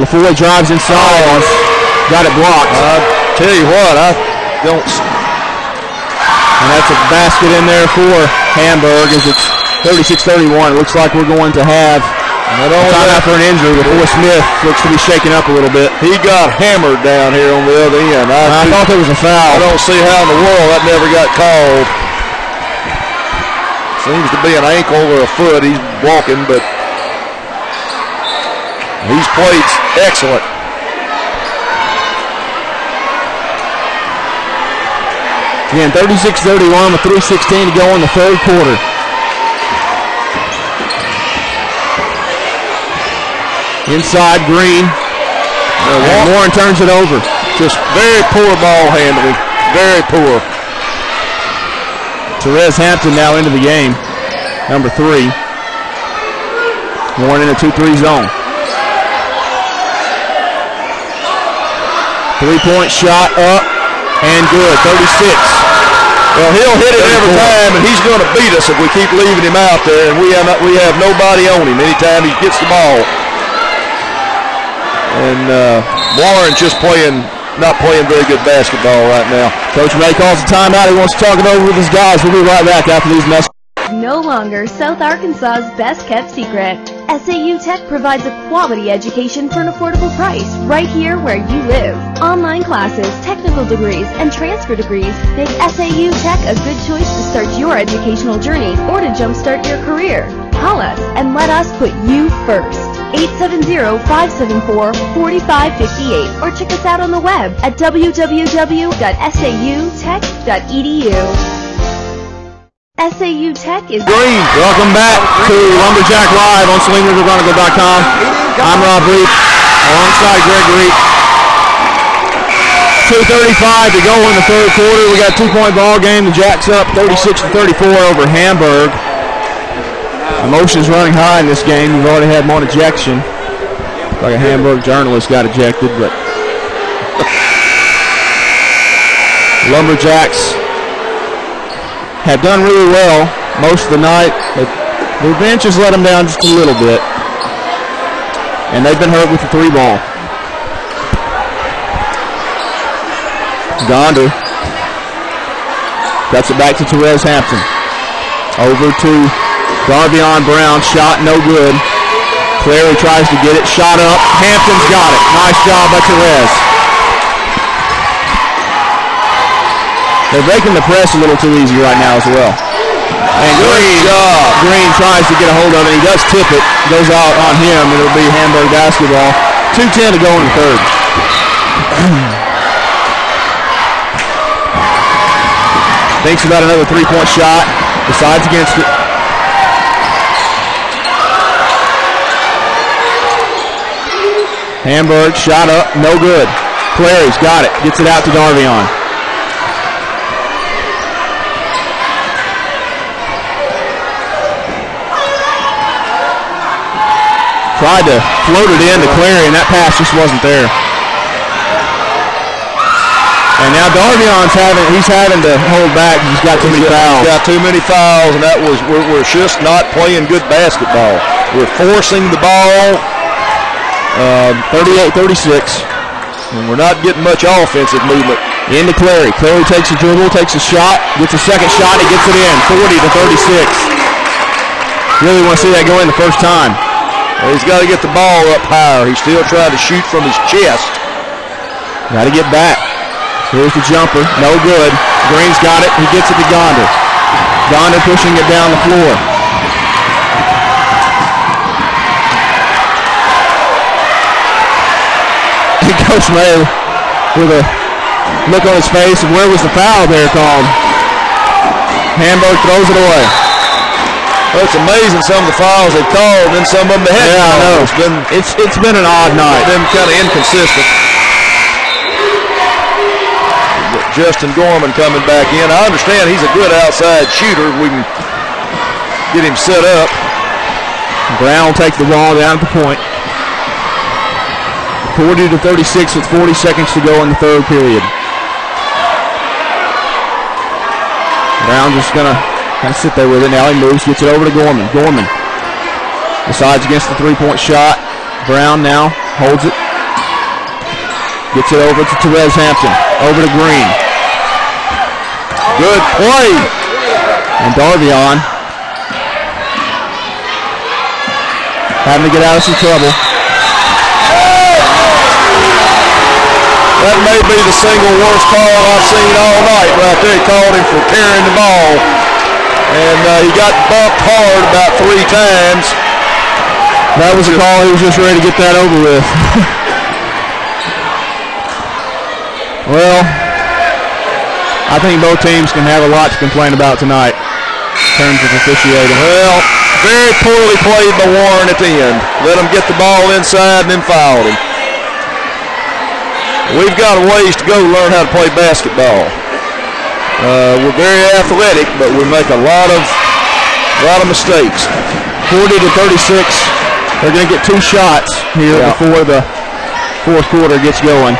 LaFoy drives inside. Got it blocked. I tell you what, I don't. And that's a basket in there for Hamburg as it's 36-31. It looks like we're going to have time out for an injury, but LaFoy Smith looks to be shaken up a little bit. He got hammered down here on the other end. I, I thought there was a foul. I don't see how in the world that never got called. Seems to be an ankle or a foot. He's walking, but he's played excellent. Again, 36-31 with 3.16 to go in the third quarter. Inside Green. Uh, Warren turns it over. Just very poor ball handling. Very poor. Therese Hampton now into the game. Number three. Warren in a 2-3 zone. Three-point shot up and good. 36. Well, he'll hit it every time, and he's going to beat us if we keep leaving him out there, and we have, we have nobody on him anytime he gets the ball. And uh, Warren just playing, not playing very good basketball right now. Coach May calls a timeout. He wants to talk it over with his guys. We'll be right back after these messages. No longer South Arkansas's best kept secret. SAU Tech provides a quality education for an affordable price right here where you live. Online classes, technical degrees, and transfer degrees make SAU Tech a good choice to start your educational journey or to jumpstart your career. Call us and let us put you first. 870-574-4558 or check us out on the web at www.sautech.edu. SAU Tech is Green. Welcome back to Lumberjack Live on SalineRiverChronicle.com. I'm Rob Reed alongside Greg Reed. 2.35 to go in the third quarter. We got a two-point ball game. The Jacks up 36 to 34 over Hamburg. Emotions running high in this game. We've already had one ejection. Like a Hamburg journalist got ejected, but Lumberjacks have done really well most of the night, but their bench has let them down just a little bit. And they've been hurt with the three ball. Gonder cuts it back to Therese Hampton. Over to Darvion Brown, shot no good. Clary tries to get it, shot up. Hampton's got it. Nice job by Therese. They're breaking the press a little too easy right now as well. And Green, Green tries to get a hold of it. He does tip it. Goes out on him. It'll be Hamburg basketball. 2.10 to go in the third. Thinks about another three-point shot. Decides against it. Hamburg shot up, no good. Clary's got it, gets it out to Darvion. Tried to float it in to Clary, and that pass just wasn't there. And now Darvion's having, he's having to hold back. He's got too many fouls. He's got too many fouls, and that was, we're, we're just not playing good basketball. We're forcing the ball um, 38-36. And we're not getting much offensive movement. Into Clary. Clary takes a dribble, takes a shot, gets a second shot, he gets it in. 40 to 36. Really want to see that go in the first time. Well, he's got to get the ball up higher. He's still trying to shoot from his chest. Got to get back. Here's the jumper. No good. Green's got it. He gets it to Gonder. Gonder pushing it down the floor. Coach May with a look on his face. Where was the foul there called? Hamburg throws it away. Well, it's amazing some of the fouls they've called, and some of them they haven't. Yeah, I know. It's been it's it's been an odd night. Been kind of inconsistent. Justin Gorman coming back in. I understand he's a good outside shooter. We can get him set up. Brown will take the ball down at the point. 40 to 36 with 40 seconds to go in the third period. Brown just to kind of sit there with it. Now he moves, gets it over to Gorman. Gorman decides against the three-point shot. Brown now holds it. Gets it over to Therese Hampton. Over to Green. Good play. And Darvion having to get out of some trouble. That may be the single worst call I've seen all night right there. He called him for carrying the ball. And uh, he got bumped hard about three times. That was a call. He was just ready to get that over with. well, I think both teams can have a lot to complain about tonight in terms of officiating. Well, very poorly played by Warren at the end. Let him get the ball inside and then fouled him. We've got a ways to go to learn how to play basketball. Uh, we're very athletic, but we make a lot of a lot of mistakes. 40 to 36. They're going to get two shots here Yeah. before the fourth quarter gets going.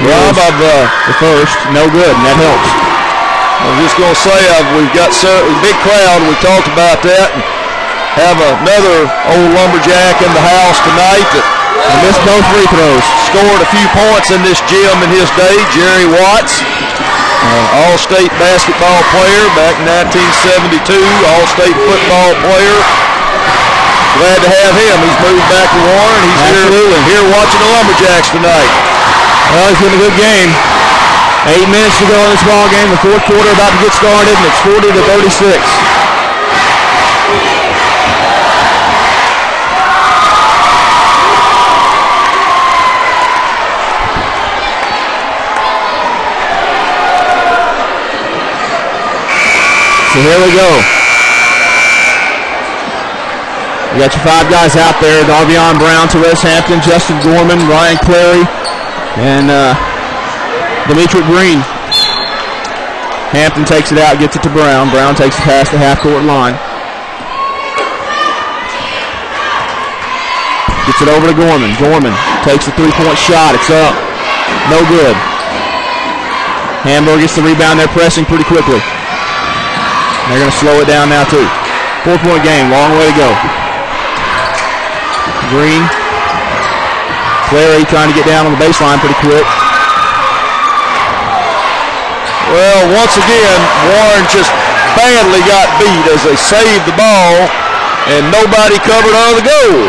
Rob, I've, uh, The first, no good, and that helps. I was just going to say, uh, we've got a big crowd. We talked about that. Have another old lumberjack in the house tonight that missed both free throws. scored a few points in this gym in his day, Jerry Watts. Uh, All-state basketball player back in 1972, All-state football player. Glad to have him. He's moved back to Warren. He's here, here watching the Lumberjacks tonight. Well, it's been a good game. Eight minutes to go in this ball game. The fourth quarter about to get started, and it's 40 to 36. Here we go. You got your five guys out there: Darvion Brown, Therese Hampton, Justin Gorman, Ryan Clary, and uh, Green. Hampton takes it out, gets it to Brown. Brown takes it past the half-court line. Gets it over to Gorman. Gorman takes the three-point shot. It's up. No good. Hamburg gets the rebound. They're pressing pretty quickly. They're going to slow it down now, too. Four-point game. Long way to go. Green. Clary trying to get down on the baseline pretty quick. Well, once again, Warren just badly got beat as they saved the ball, and nobody covered under the goal.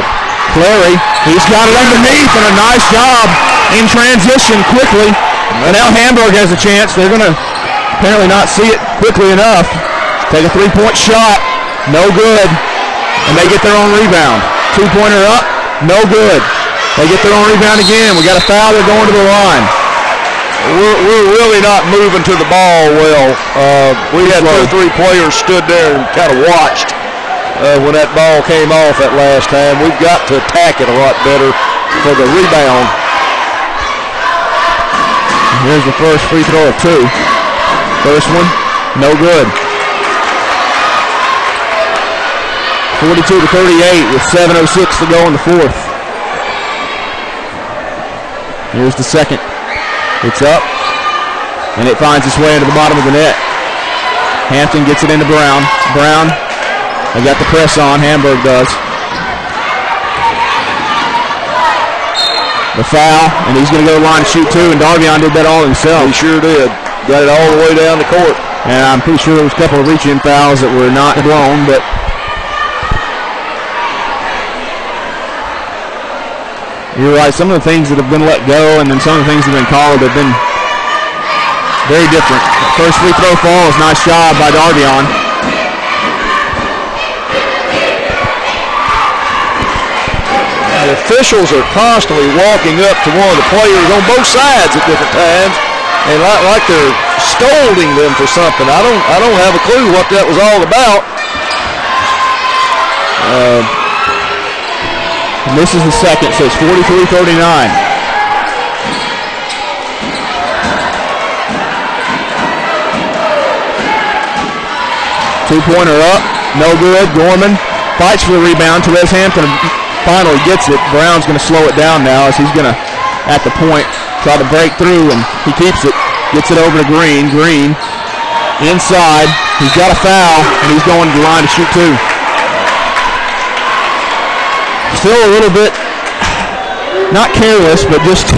Clary, he's got it underneath and a nice job in transition quickly. And now Hamburg has a chance. They're going to apparently not see it quickly enough. Take a three-point shot. No good. And they get their own rebound. Two-pointer up. No good. They get their own rebound again. We got a foul. They're going to the line. We're, we're really not moving to the ball well. Uh, we had two or three players stood there and kind of watched uh, when that ball came off that last time. We've got to attack it a lot better for the rebound. Here's the first free throw of two. First one, no good. 42 to 38 with 7.06 to go in the fourth. Here's the second. It's up, and it finds its way into the bottom of the net. Hampton gets it into Brown. Brown, they got the press on, Hamburg does. The foul, and he's going to go to the line and shoot two, and Darvion did that all himself. He sure did. Got it all the way down the court. And I'm pretty sure there was a couple of reach-in fouls that were not blown, but you're right. Some of the things that have been let go, and then some of the things that have been called have been very different. First free throw falls. Nice job by Darvion. The officials are constantly walking up to one of the players on both sides at different times, and like, like they're scolding them for something. I don't, I don't have a clue what that was all about. Uh, Is the second, so it's 43-39. Two-pointer up, no good. Gorman fights for the rebound. Therese Hampton finally gets it. Brown's going to slow it down now as he's going to at the point. try to break through, and he keeps it. Gets it over to Green. Green inside. He's got a foul, and he's going to the line to shoot two. Still a little bit, not careless, but just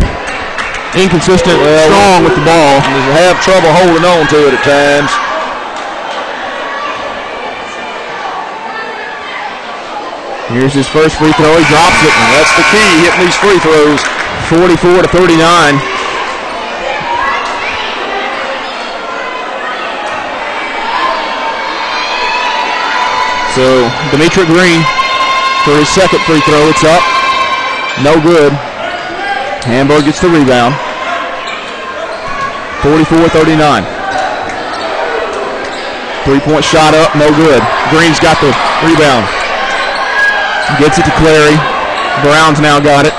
inconsistent, well, strong with the ball. Have trouble holding on to it at times. Here's his first free throw. He drops it. And that's the key, hitting these free throws. 44 to 39. So Dimitri Green for his second free throw. It's up. No good. Hamburg gets the rebound. 44-39. Three-point shot up, no good. Green's got the rebound. Gets it to Clary. Brown's now got it.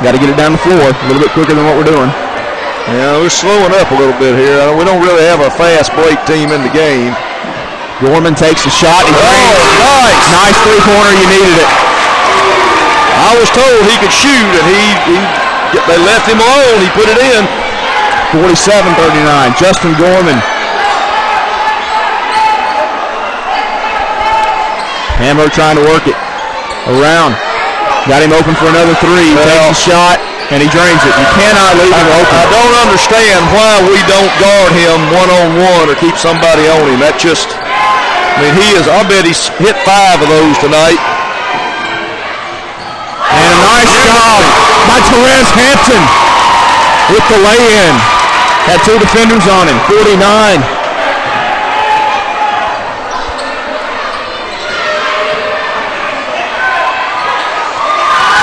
Got to get it down the floor a little bit quicker than what we're doing. Yeah, we're slowing up a little bit here. We don't really have a fast break team in the game. Gorman takes the shot. He oh, nice. Nice three-pointer. You needed it. I was told he could shoot, and he, he they left him alone. He put it in. 47-39. Justin Gorman. Hamburg trying to work it around. Got him open for another three. Well, takes a shot and he drains it. You cannot leave him open. I don't understand why we don't guard him one on one or keep somebody on him. That just I mean, he is, I bet he's hit five of those tonight. And a nice job by Therese Hampton with the lay-in. Had two defenders on him, 49.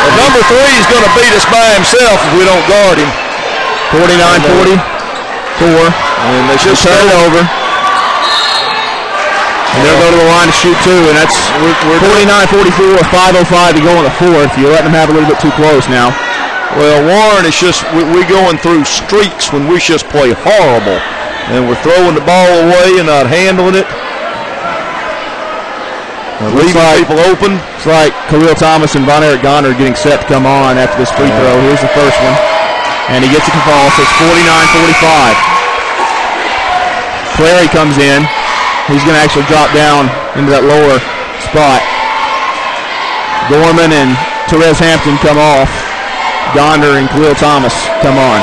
Well, number three is going to beat us by himself if we don't guard him. 49-44. And they just turn over. And they'll go to the line to shoot two, and that's we're 49-44, 5.05 to go in the fourth. You're letting them have a little bit too close now. Well, Warren it's just, we, we going through streaks when we just play horrible. And we're throwing the ball away and not handling it. leaving like, people open. It's like Khalil Thomas and Von Eric Gonder getting set to come on after this free throw. Here's the first one. And he gets it to fall, so it's 49-45. Clary comes in. He's going to actually drop down into that lower spot. Gorman and Therese Hampton come off. Gonder and Khalil Thomas come on.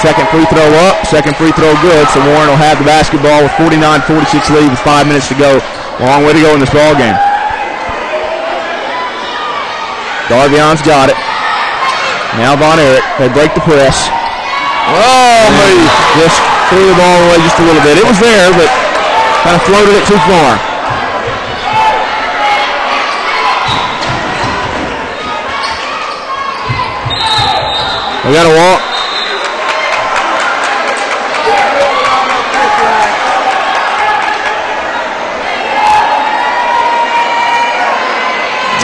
Second free throw up, second free throw good, so Warren will have the basketball with 49-46 lead with five minutes to go. Long way to go in this ball game. Darvion's got it. Now Von Erich. They break the press. Oh. Just threw the ball away just a little bit. It was there, but Kind of floated it too far. We got to walk.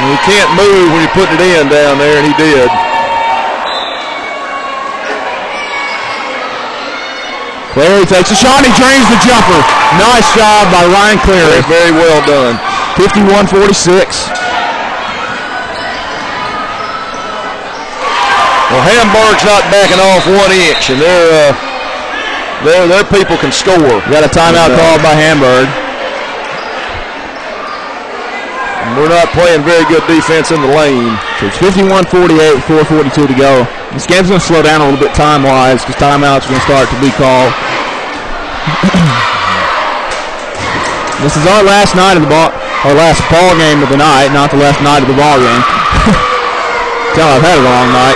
You can't move when you put it in down there, and he did. Clary takes a shot. He drains the jumper. Nice job by Ryan Clary. Very, very well done. 51-46. Well, Hamburg's not backing off one inch, and their uh, their their people can score. Got a timeout called by Hamburg. We're not playing very good defense in the lane. So it's 51-48, 4.42 to go. This game's going to slow down a little bit time-wise because timeouts are going to start to be called. This is our last night of the ball, our last ball game of the night, not the last night of the ball game. Tell I've had a long night.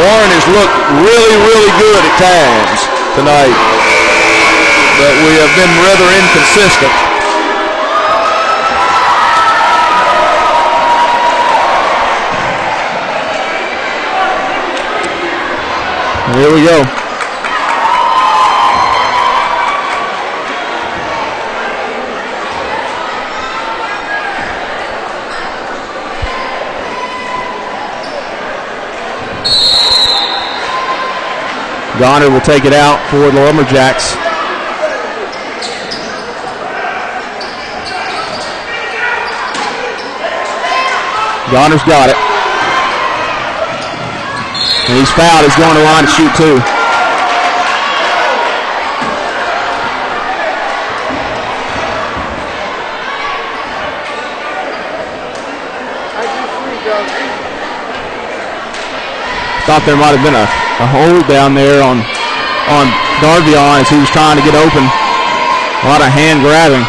Warren has looked really, really good at times tonight, but we have been rather inconsistent. Here we go. Gonder will take it out for the Lumberjacks. Gonder's got it. And he's fouled. He's going to line to shoot two. Thought there might have been a, a hold down there on on Darvion as he was trying to get open. A lot of hand grabbing.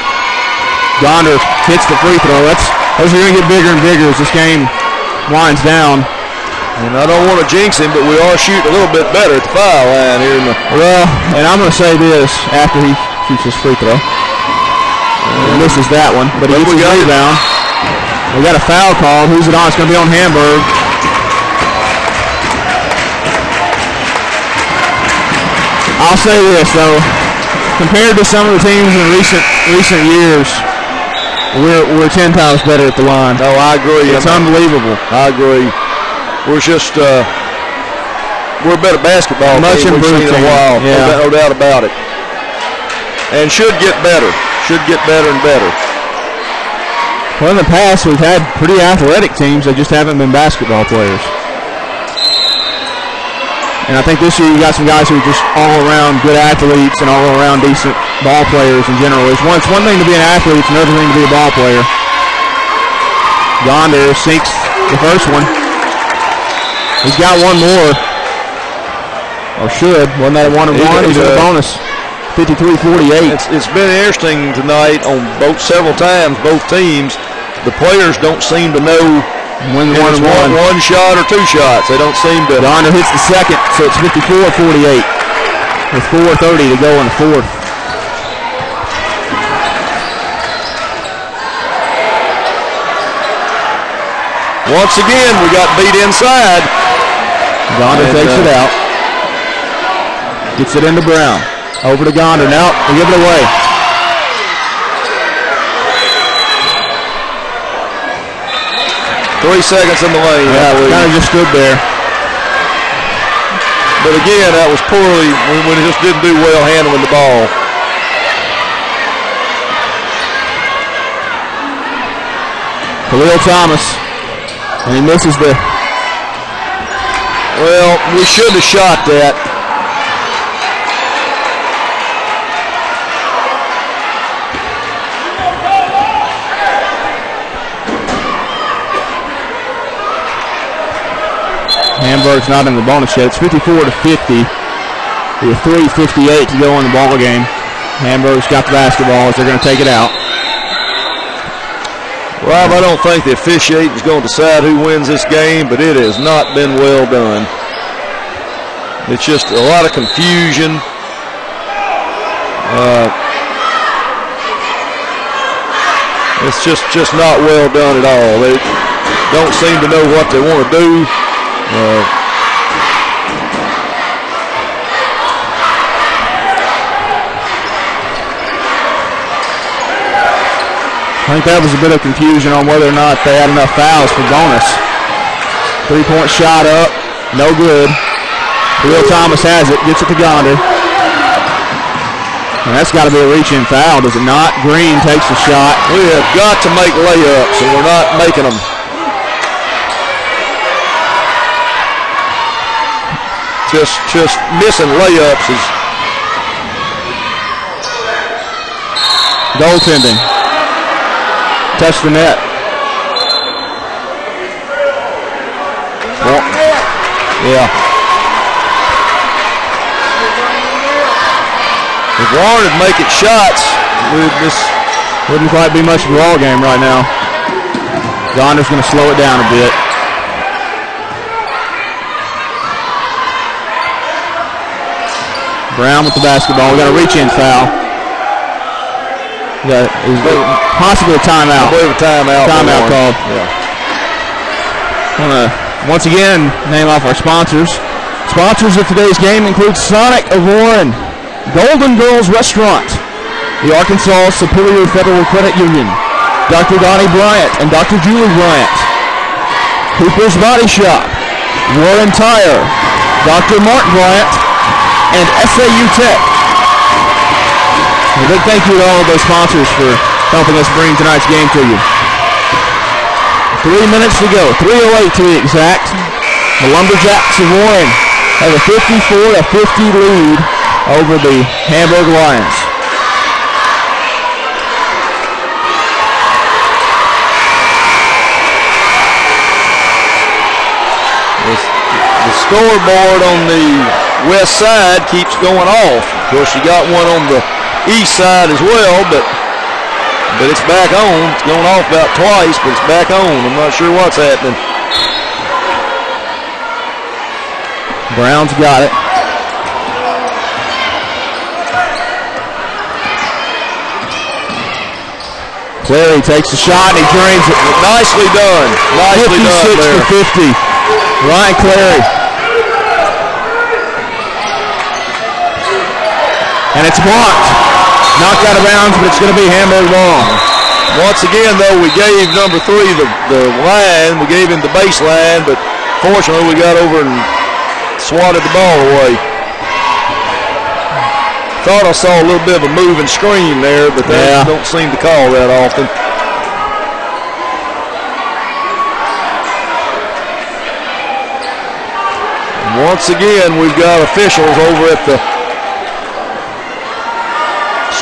Gonder hits the free throw. That's those are going to get bigger and bigger as this game winds down. And I don't want to jinx him, but we are shooting a little bit better at the foul line here. In the Well, and I'm going to say this after he shoots his free throw. He misses that one, but he gets we his got it. rebound. We got a foul call. Who's it on? It's going to be on Hamburg. I'll say this though, compared to some of the teams in recent recent years, we're we're ten times better at the line. no, I agree. It's I, mean, unbelievable. I agree. We're just uh, we're a better basketball Much team we've seen improved in a while. No Yeah. doubt- No, doubt about it. And should get better. Should get better and better. Well, in the past, we've had pretty athletic teams that just haven't been basketball players. And I think this year you got some guys who are just all around good athletes and all around decent ball players in general. It's one, it's one thing to be an athlete, it's another thing to be a ball player. Gonder sinks the first one. He's got one more. Or should. Wasn't that a one and He one? did, He's in the uh, bonus. 53-48. It's, it's been interesting tonight on both several times. Both teams, the players don't seem to know when one and one, one. one shot or two shots. They don't seem to. Gonder hits the second, so it's 54-48 with 4.30 to go in the fourth. Once again, we got beat inside. Gonder And, takes uh, it out. Gets it into Brown. Over to Gonder. Now they give it away. Three seconds in the lane. I believe. Kind of just stood there. But again, that was poorly when he just didn't do well handling the ball. Khalil Thomas. And he misses the Well, we should have shot that. Hamburg's not in the bonus yet. It's 54 to 50. With 3.58 to go in the ball game. Hamburg's got the basketball as they're going to take it out. Rob, I don't think the officiating is going to decide who wins this game, but it has not been well done. It's just a lot of confusion. Uh, it's just just not well done at all. They don't seem to know what they want to do. Uh, I think that was a bit of confusion on whether or not they had enough fouls for bonus. Three point shot up, no good. Will Thomas has it, gets it to Gonder. And that's got to be a reach in foul, does it not? Green takes the shot. we have got to make layups, and we're not making them. Just just missing layups is Goaltending. Touch the net. Yeah. If Warren would make it shots, we'd just Wouldn't quite be much of a ball game right now. Gonder's going to slow it down a bit. Brown with the basketball. We got a reach in foul. Got is possibly a I timeout. believe a timeout. Timeout called. Yeah. Want to once again name off our sponsors. Sponsors of today's game include Sonic of Warren, Golden Girls Restaurant, the Arkansas Superior Federal Credit Union, Dr. Donnie Bryant and Dr. Julie Bryant, Cooper's Body Shop, Warren Tire, Dr. Mark Bryant, and SAU Tech. A big thank you to all of those sponsors for helping us bring tonight's game to you. Three minutes to go. 3.08 to be exact. The Lumberjacks of Warren have a 54 to 50 lead over the Hamburg Lions. The scoreboard on the west side keeps going off. Of course, you got one on the east side as well, but but it's back on. It's going off about twice, but it's back on. I'm not sure what's happening. Brown's got it. Clary takes a shot and he drains it. Nicely done. Nicely 56 done there. to 50. Ryan Clary. And it's blocked. Knocked out of bounds, but it's going to be Hamburg long. Once again, though, we gave number three the, the line. We gave him the baseline, but fortunately we got over and swatted the ball away. Thought I saw a little bit of a moving screen there, but they Yeah. don't seem to call that often. Once again, we've got officials over at the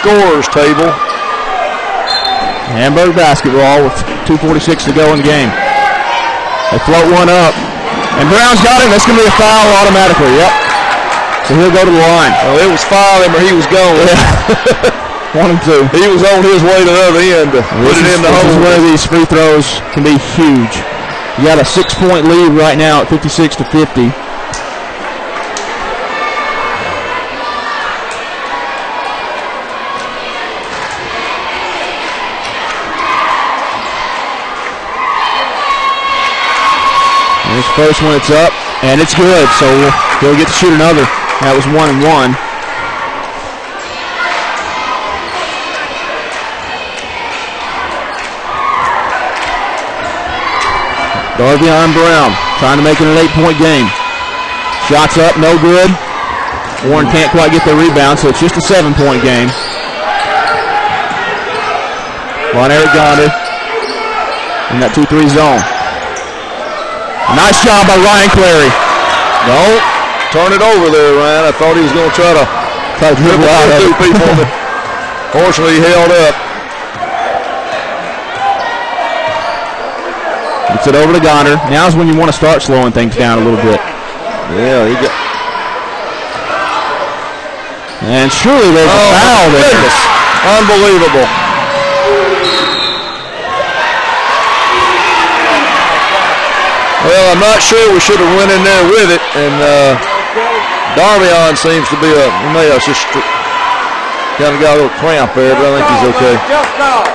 scorers table. Hamburg basketball with 2.46 to go in the game. They float one up. And Brown's got it. That's going to be a foul automatically. Yep. So he'll go to the line. Well, it was foul him or he was gone. One and two. He was on his way to the other end to put it in the hole. where these free throws can be huge. You got a six-point lead right now at 56 to 50. This first one, it's up, and it's good. So he'll get to shoot another. That was one and one. Darvion Brown trying to make it an eight-point game. Shots up, no good. Warren can't quite get the rebound, so it's just a seven-point game. Von Eric Gonder in that 2-3 zone. Nice job by Ryan Clary. Don't turn it over there, Ryan. I thought he was going to try to Try to dribble out of two people, but fortunately he held up. Gets it over to Gonder. Now's when you want to start slowing things down a little bit. Yeah, he got. And surely there's a Oh, foul there. Oh, goodness. Unbelievable. I'm not sure we should have went in there with it, and uh, Darvion seems to be a, he may have just kind of got a little cramp there, but I think he's okay. Just now.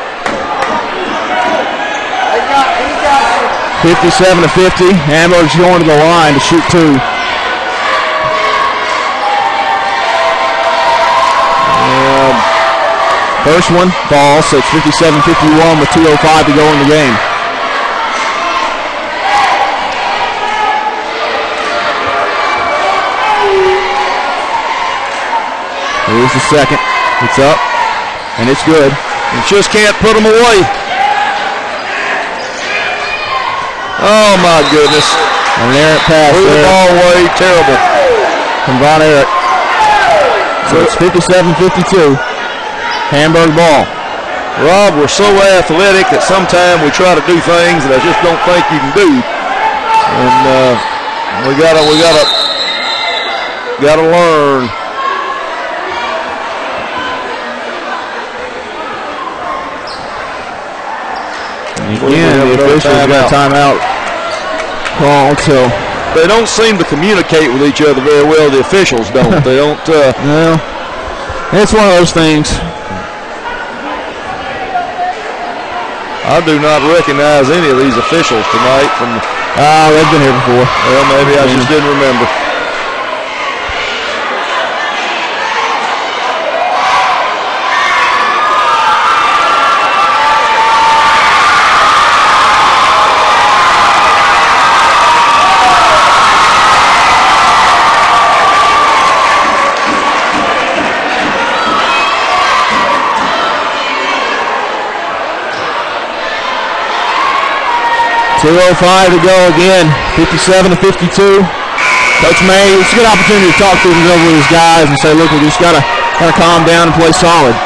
He got, he got 57 to 50. Hamburg's going to the line to shoot two. Um, First one falls, so it's 57-51 with 2.05 to go in the game. Here's the second. It's up, and it's good. you just can't put them away. Oh my goodness. And an errant pass Threw the ball away. Terrible. from Von Erich. So it's 57-52. Hamburg ball. Rob, we're so athletic that sometimes we try to do things that I just don't think you can do. And uh, we gotta, we gotta, gotta learn. And We Again, have the officials got a timeout called, so They don't seem to communicate with each other very well. The officials don't. they don't. Uh, Well, it's one of those things. I do not recognize any of these officials tonight. From Oh, they've been here before. well, maybe I just didn't remember. 2.05 to go again, 57 to 52. Coach May, it's a good opportunity to talk things over with his guys and say, look, we just got to kind of calm down and play solid.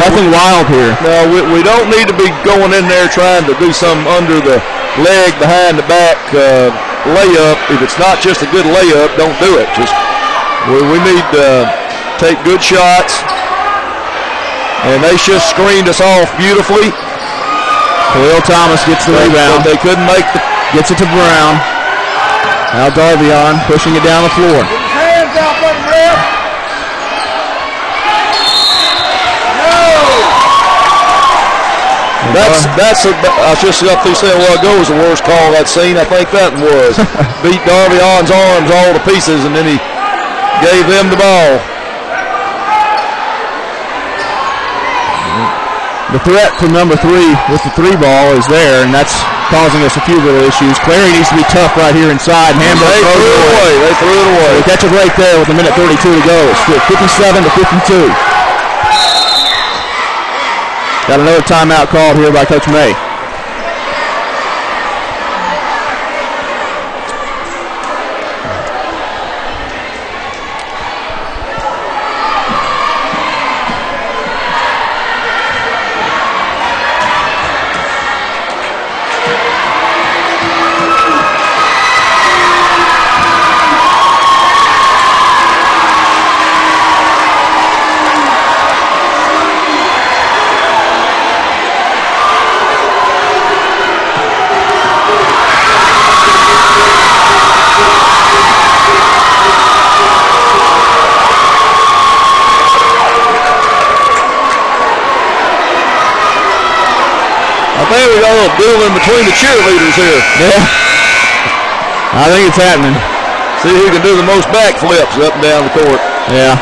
Nothing wild here. No, we, we don't need to be going in there trying to do some under the leg, behind the back uh, layup. If it's not just a good layup, don't do it. Just we, we need to take good shots. And they just screened us off beautifully. Khalil Thomas gets the They, rebound, they couldn't make the gets it to Brown. Now Darvion pushing it down the floor. Hands out, buddy, ref. No. That's that's a, I was just got through saying a while ago was the worst call I'd seen. I think that one was beat Darvion's arms all to pieces, and then he gave them the ball. The threat from number three with the three ball is there, and that's causing us a few little issues. Clary needs to be tough right here inside. Hamburg They threw it it away. They threw it away. We catch a break there with a minute 32 to go. It's still 57 to 52. Got another timeout called here by Coach May. Think we got a little dueling between the cheerleaders here. Yeah. I think it's happening. See who can do the most backflips up and down the court. Yeah.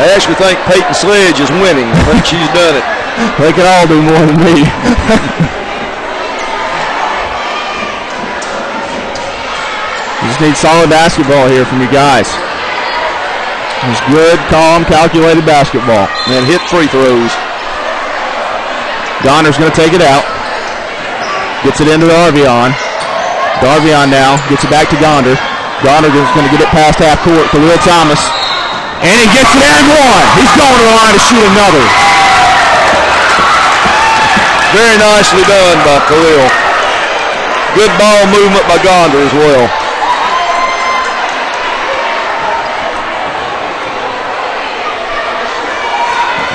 I actually think Peyton Sledge is winning. I think she's done it. They can all do more than me. you just need solid basketball here from you guys. Just good, calm, calculated basketball. And hit free throws. Gonder's going to take it out. Gets it into Darvion. Darvion now gets it back to Gonder. Gonder is going to get it past half court to Will Thomas. And he gets it and one. He's going to the line to shoot another. Very nicely done by Khalil. Good ball movement by Gonder as well.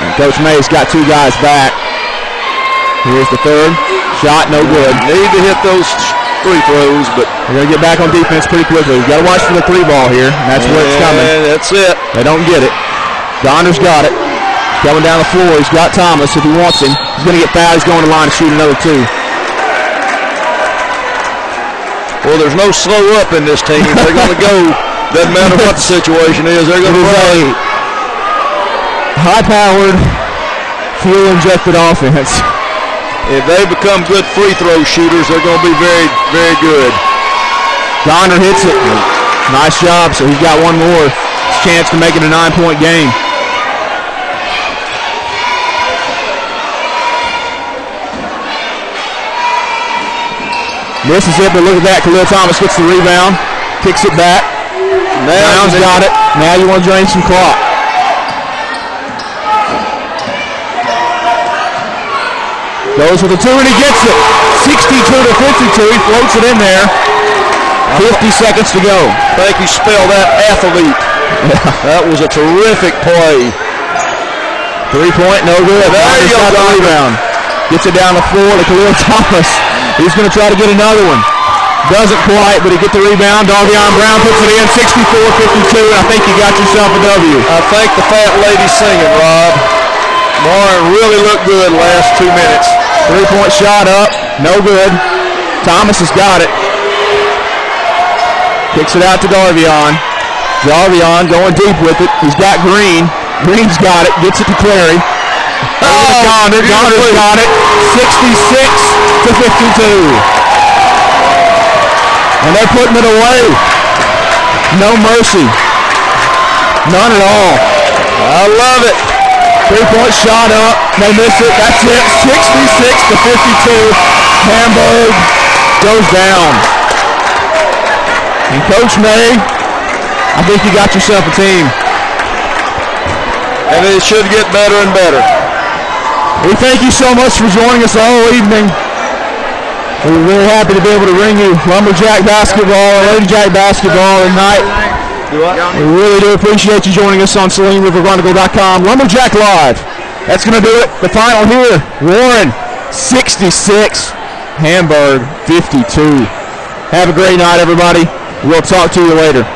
And Coach May's got two guys back. Here's the third. Shot no good. Need to hit those free throws, but We're going to get back on defense pretty quickly. We've got to watch for the three ball here. and That's where it's coming. That's it. They don't get it. Gonder's got it. Coming down the floor. He's got Thomas if he wants him. He's going to get fouled. He's going to line to shoot another two. Well, there's no slow up in this team. They're going to go. Doesn't matter what the situation is. They're gonna play. high-powered, fuel-injected offense. If they become good free throw shooters, they're going to be very, very good. Gonder hits it. Nice job. So he's got one more chance to make it a nine-point game. Mississippi, look at that. Khalil Thomas gets the rebound, kicks it back. Brown's got it. Now you want to drain some clock. Goes with the two and he gets it. 62 to 52. He floats it in there. 50 seconds to go. Thank you, spell that athlete. That was a terrific play. Three point, no good. There you go, the rebound. Gets it down the floor to Khalil Thomas. He's going to try to get another one. Doesn't quite, but he gets the rebound. Darvion Brown puts it in 64-52, and I think you got yourself a W. I thank the fat lady singing, Rob. Warren really looked good last two minutes. Three-point shot up, no good. Thomas has got it. Kicks it out to Darvion. Darvion going deep with it. He's got Green. Green's got it. Gets it to Clary. Oh. Gonder's beautifully. got it. 66 to 52. And they're putting it away. No mercy. None at all. I love it. Three-point shot up. They miss it. That's it. 66 to 52. Hamburg goes down. And Coach May, I think you got yourself a team. And it should get better and better. We thank you so much for joining us all evening. We're very happy to be able to bring you Lumberjack basketball Lady Jack basketball tonight. We really do appreciate you joining us on SalineRiverChronicle.com. Lumberjack Live. That's going to do it. The final here. Warren 66, Hamburg 52. Have a great night, everybody. We'll talk to you later.